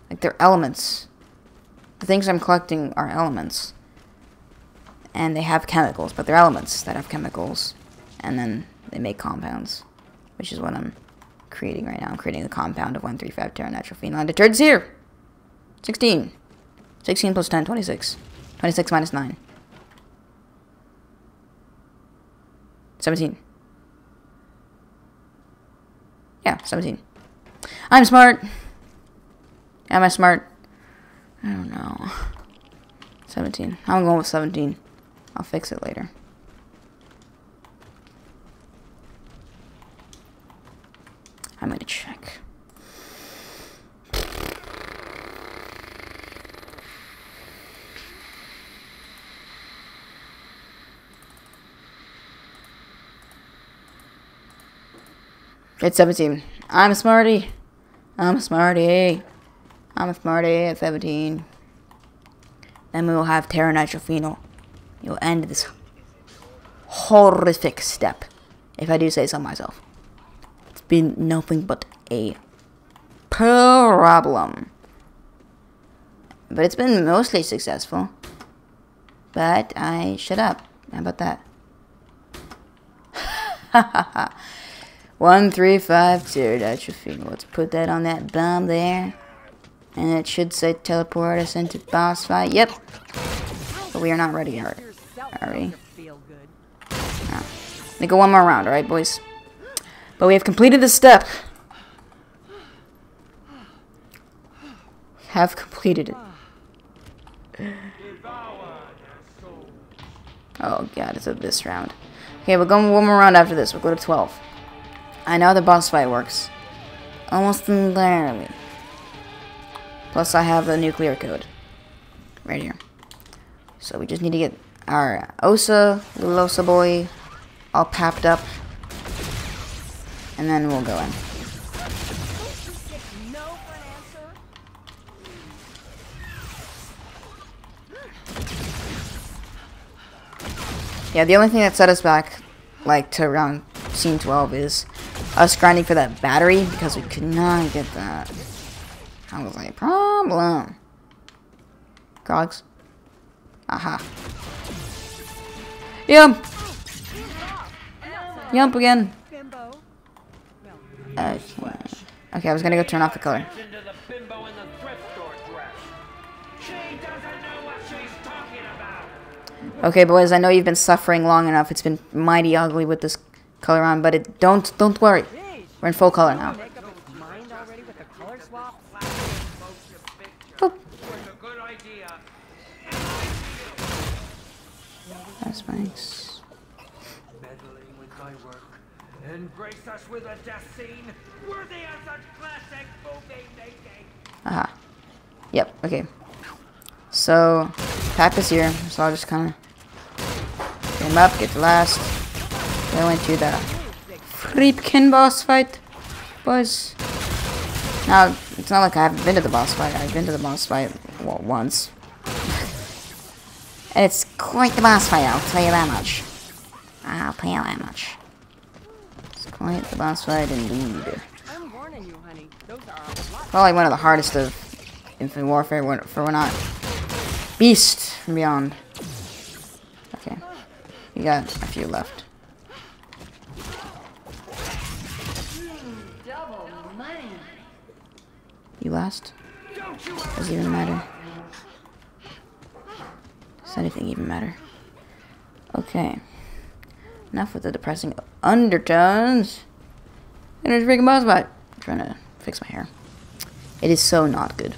like they're elements. The things I'm collecting are elements. And they have chemicals, but they're elements that have chemicals. And then they make compounds. Which is what I'm creating right now. I'm creating the compound of 135 trinitrophenol. And detergent's here! 16. 16 plus 10, 26. 26 minus 9. 17. Yeah, 17. I'm smart. Am I smart? I don't know. 17. I'm going with 17. I'll fix it later. I'm gonna check. It's 17. I'm a smarty. I'm a smarty. I'm a smarty at 17. Then we will have trinitrophenol. You'll end this horrific step, if I do say so myself. Been nothing but a problem. But it's been mostly successful. But I shut up. How about that? [LAUGHS] One three five trinitrophenol. Let's put that on that bomb there. And it should say teleport us into boss fight. Yep. But we are not ready yet. Are we? feel good. Let me go one more round, alright, boys? But we have completed the step. Have completed it. Oh god, it's a this round. Okay, we'll go one more round after this. We'll go to 12. I know the boss fight works. Almost entirely. Plus I have the nuclear code. Right here. So we just need to get our Osa, little Osa boy, all papped up. And then we'll go in. Yeah, the only thing that set us back, like, to around scene 12 is us grinding for that battery because we could not get that. That was a problem. Grogs. Aha. Yump! Yump again. Okay. Okay, I was gonna go turn off the color. Okay, boys, I know you've been suffering long enough. It's been mighty ugly with this color on, but it don't don't worry. We're in full color now. Make up its mind already with the color swap? Boop. It's a good idea. That's nice. Meddling with my work. Embrace us with a death scene worthy of such classic movie making. Aha. Yep, okay. So, Pap is here, so I'll just kind of get him up, get the last. I went to the Friedkin boss fight, boys. Now, it's not like I haven't been to the boss fight. I've been to the boss fight, well, once. [LAUGHS] and it's quite the boss fight, I'll tell you that much. I'll tell you that much. Quite the boss fight indeed. I'm warning you, honey. Those Probably one of the hardest of Infinite Warfare for we're not. Beast from Beyond. Okay. You got a few left. You last? Does it even matter? Does anything even matter? Okay. Enough with the depressing undertones. And there's freaking boss fight. I'm trying to fix my hair. It is so not good.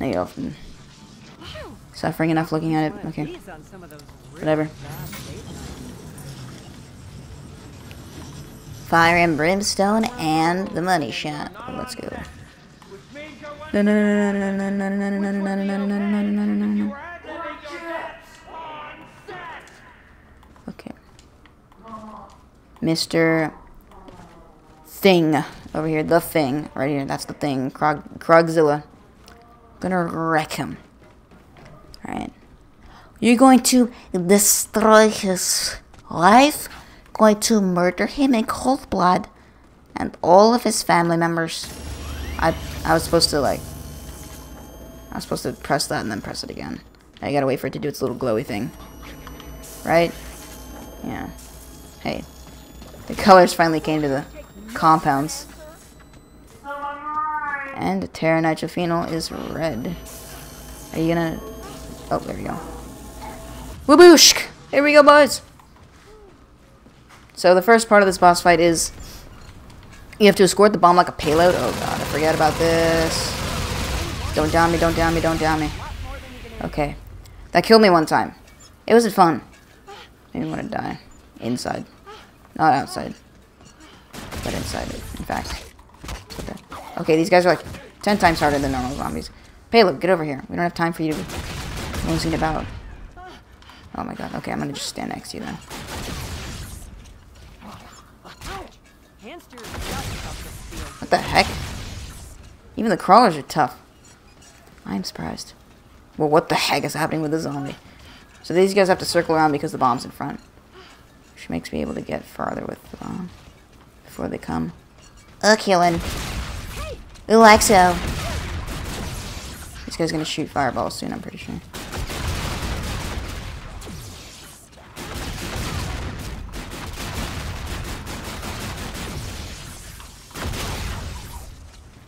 Now you often suffering enough looking at it. Okay. These on some of those really Whatever. bad date nights. Fire and brimstone and the money shot. Let's go. Mr. Thing over here, the thing right here. That's the thing. Krog, Krogzilla. Gonna wreck him. All right. You're going to destroy his life. Going to murder him in cold blood, and all of his family members. I I was supposed to like. I was supposed to press that and then press it again. I gotta wait for it to do its little glowy thing. Right? Yeah. Hey. The colors finally came to the compounds. And the Trinitrophenol is red. Are you gonna... Oh, there we go. Wabooshk! Here we go, boys! So the first part of this boss fight is... You have to escort the bomb like a payload. Oh god, I forget about this. Don't down me, don't down me, don't down me. Okay. That killed me one time. It wasn't fun. I didn't want to die. Inside. Not outside. But inside, in fact. Okay. These guys are like 10 times harder than normal zombies. Payload, get over here. We don't have time for you to be nosing about. Oh my god. Okay, I'm gonna just stand next to you then. What the heck? Even the crawlers are tough. I'm surprised. Well, what the heck is happening with the zombie? So these guys have to circle around because the bomb's in front. Which makes me able to get farther with the. Before they come. A killing. Ooh, like so. This guy's gonna shoot fireballs soon, I'm pretty sure.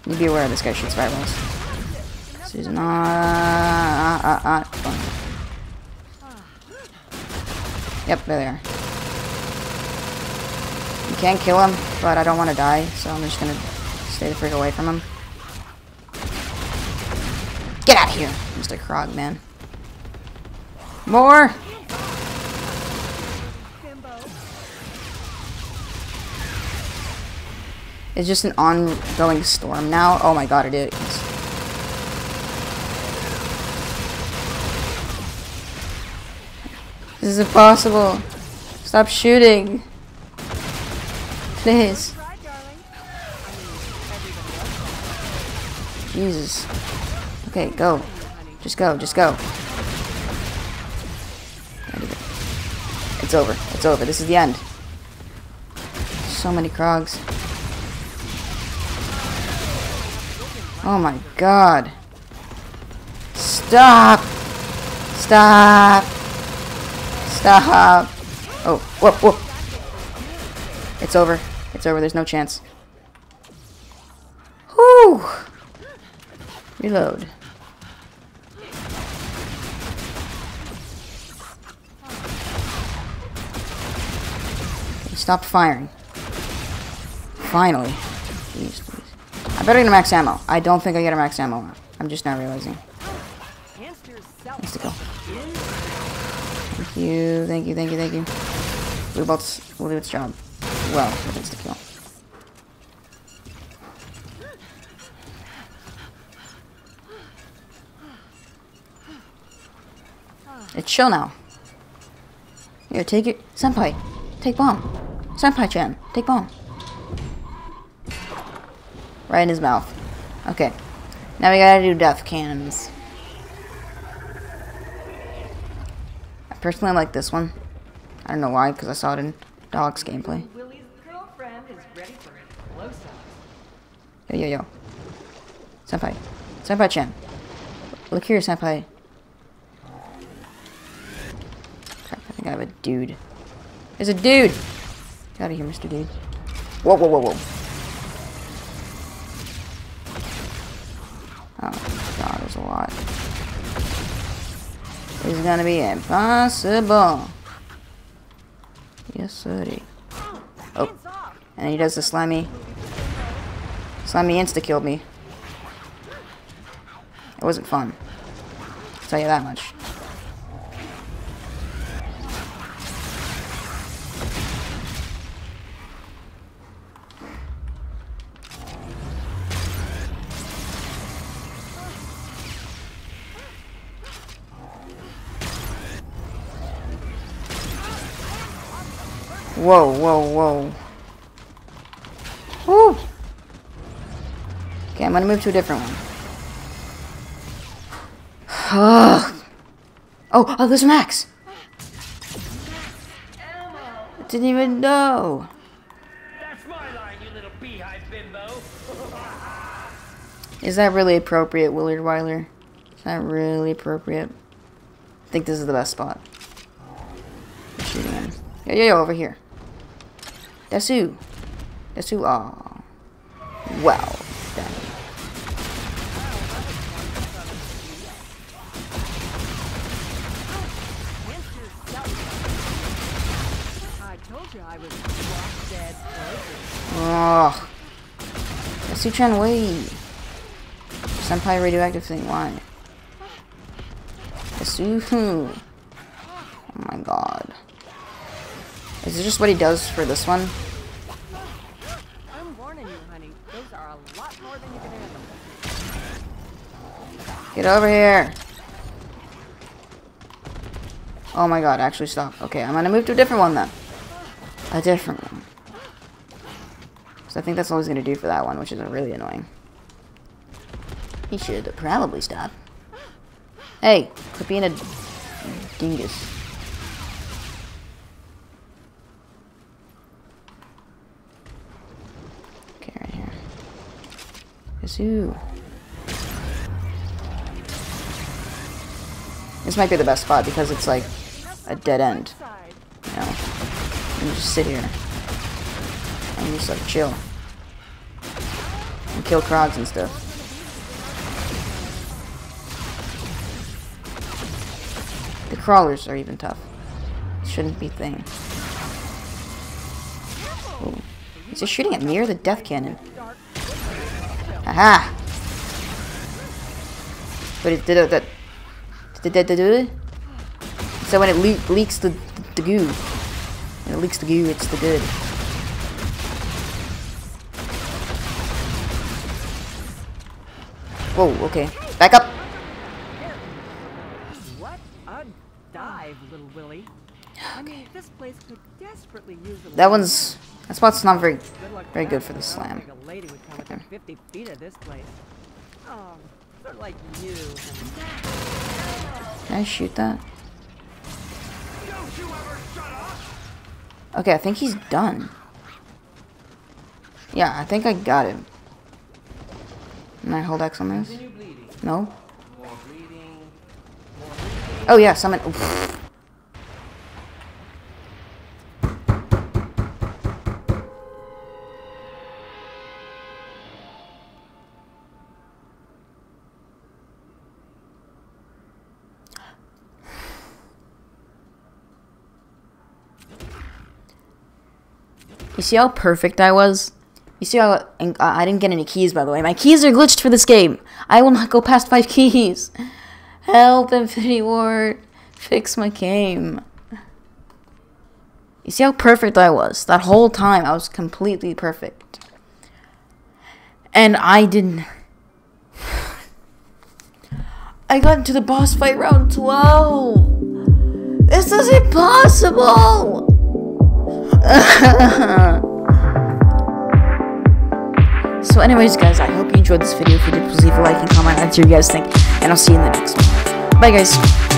You be aware this guy shoots fireballs. Susan, ah, ah, ah, ah. Yep, there they are. You can kill him, but I don't want to die, so I'm just gonna stay the freak away from him. Get out of here, Mr. Krog, man. More! It's just an ongoing storm now. Oh my god, it is. This is impossible. Stop shooting. Please. Jesus. Okay, go. Just go, just go. It's over. It's over. This is the end. So many Krogs. Oh my god. Stop! Stop! Stop! Oh, whoop, whoop. It's over. It's over. There's no chance. Whew! Reload. Okay, stop firing. Finally. Jeez, please. I better get a max ammo. I don't think I get a max ammo. I'm just now realizing. Self. To go. Thank you, thank you, thank you, thank you. Blue bolts will do its job. Well, it needs to kill. It's chill now. Here, take it. Senpai, take bomb. Senpai-chan, take bomb. Right in his mouth. Okay. Now we gotta do death cannons. I personally like this one. I don't know why, because I saw it in Dog's gameplay. Willie's girlfriend is ready for a close-up. Yo, yo, yo. Senpai. Senpai-chan. Look here, Senpai. Crap, I think I have a dude. There's a dude! Get out of here, Mr. Dude. Whoa, whoa, whoa, whoa. Oh, God, there's a lot. This is gonna be impossible. Yes, sirree. Oh, and he does the slimy. Slimy insta killed me. It wasn't fun. I'll tell you that much. Whoa, whoa, whoa. Woo! Okay, I'm gonna move to a different one. Ugh. oh, oh, there's Max! Didn't even know. That's my line, you little beehive bimbo. [LAUGHS] Is that really appropriate, Willard Weiler? Is that really appropriate? I think this is the best spot. Shooting him. Yo, yo, yo, over here. Uh, well, then. I told you I was drop. Oh. Desu-chan, wait. Senpai radioactive thing, why? Desu. Oh my god. Is it just what he does for this one? I'm warning you, honey. Those are a lot more than you can handle. Get over here. Oh my god, actually stop. Okay, I'm gonna move to a different one then. A different one. So I think that's all he's gonna do for that one, which is really annoying. He should probably stop. Hey, quit being a dingus. Okay, right here. Kazoo. This might be the best spot because it's like a dead end. You know? You just sit here. And just like chill. And kill crogs and stuff. The crawlers are even tough. Shouldn't be thing. Ooh. Is he shooting at me or the death cannon? It? did that So when it le leaks the, the goo, when it leaks the goo, it's the good. Whoa, okay. Back up! What a dive, little Willie. I mean, this place could desperately use a That one's... That spot's not very... Good very good for the slam. like a lady would come within 50 feet of this place. Oh, sort of like you. Can I shoot that? Okay, I think he's done. Yeah, I think I got him. Can I hold X on this? No? Oh yeah, summon. Oof. You see how perfect I was? You see how and, uh, I didn't get any keys, by the way. My keys are glitched for this game. I will not go past five [LAUGHS] keys. Help, Infinity Ward. Fix my game. You see how perfect I was? That whole time, I was completely perfect. And I didn't... [SIGHS] I got into the boss fight round 12! This is impossible! [LAUGHS] so anyways guys, I hope you enjoyed this video. If you did, please leave a like and comment. I'd hear you guys think. And I'll see you in the next one. Bye guys.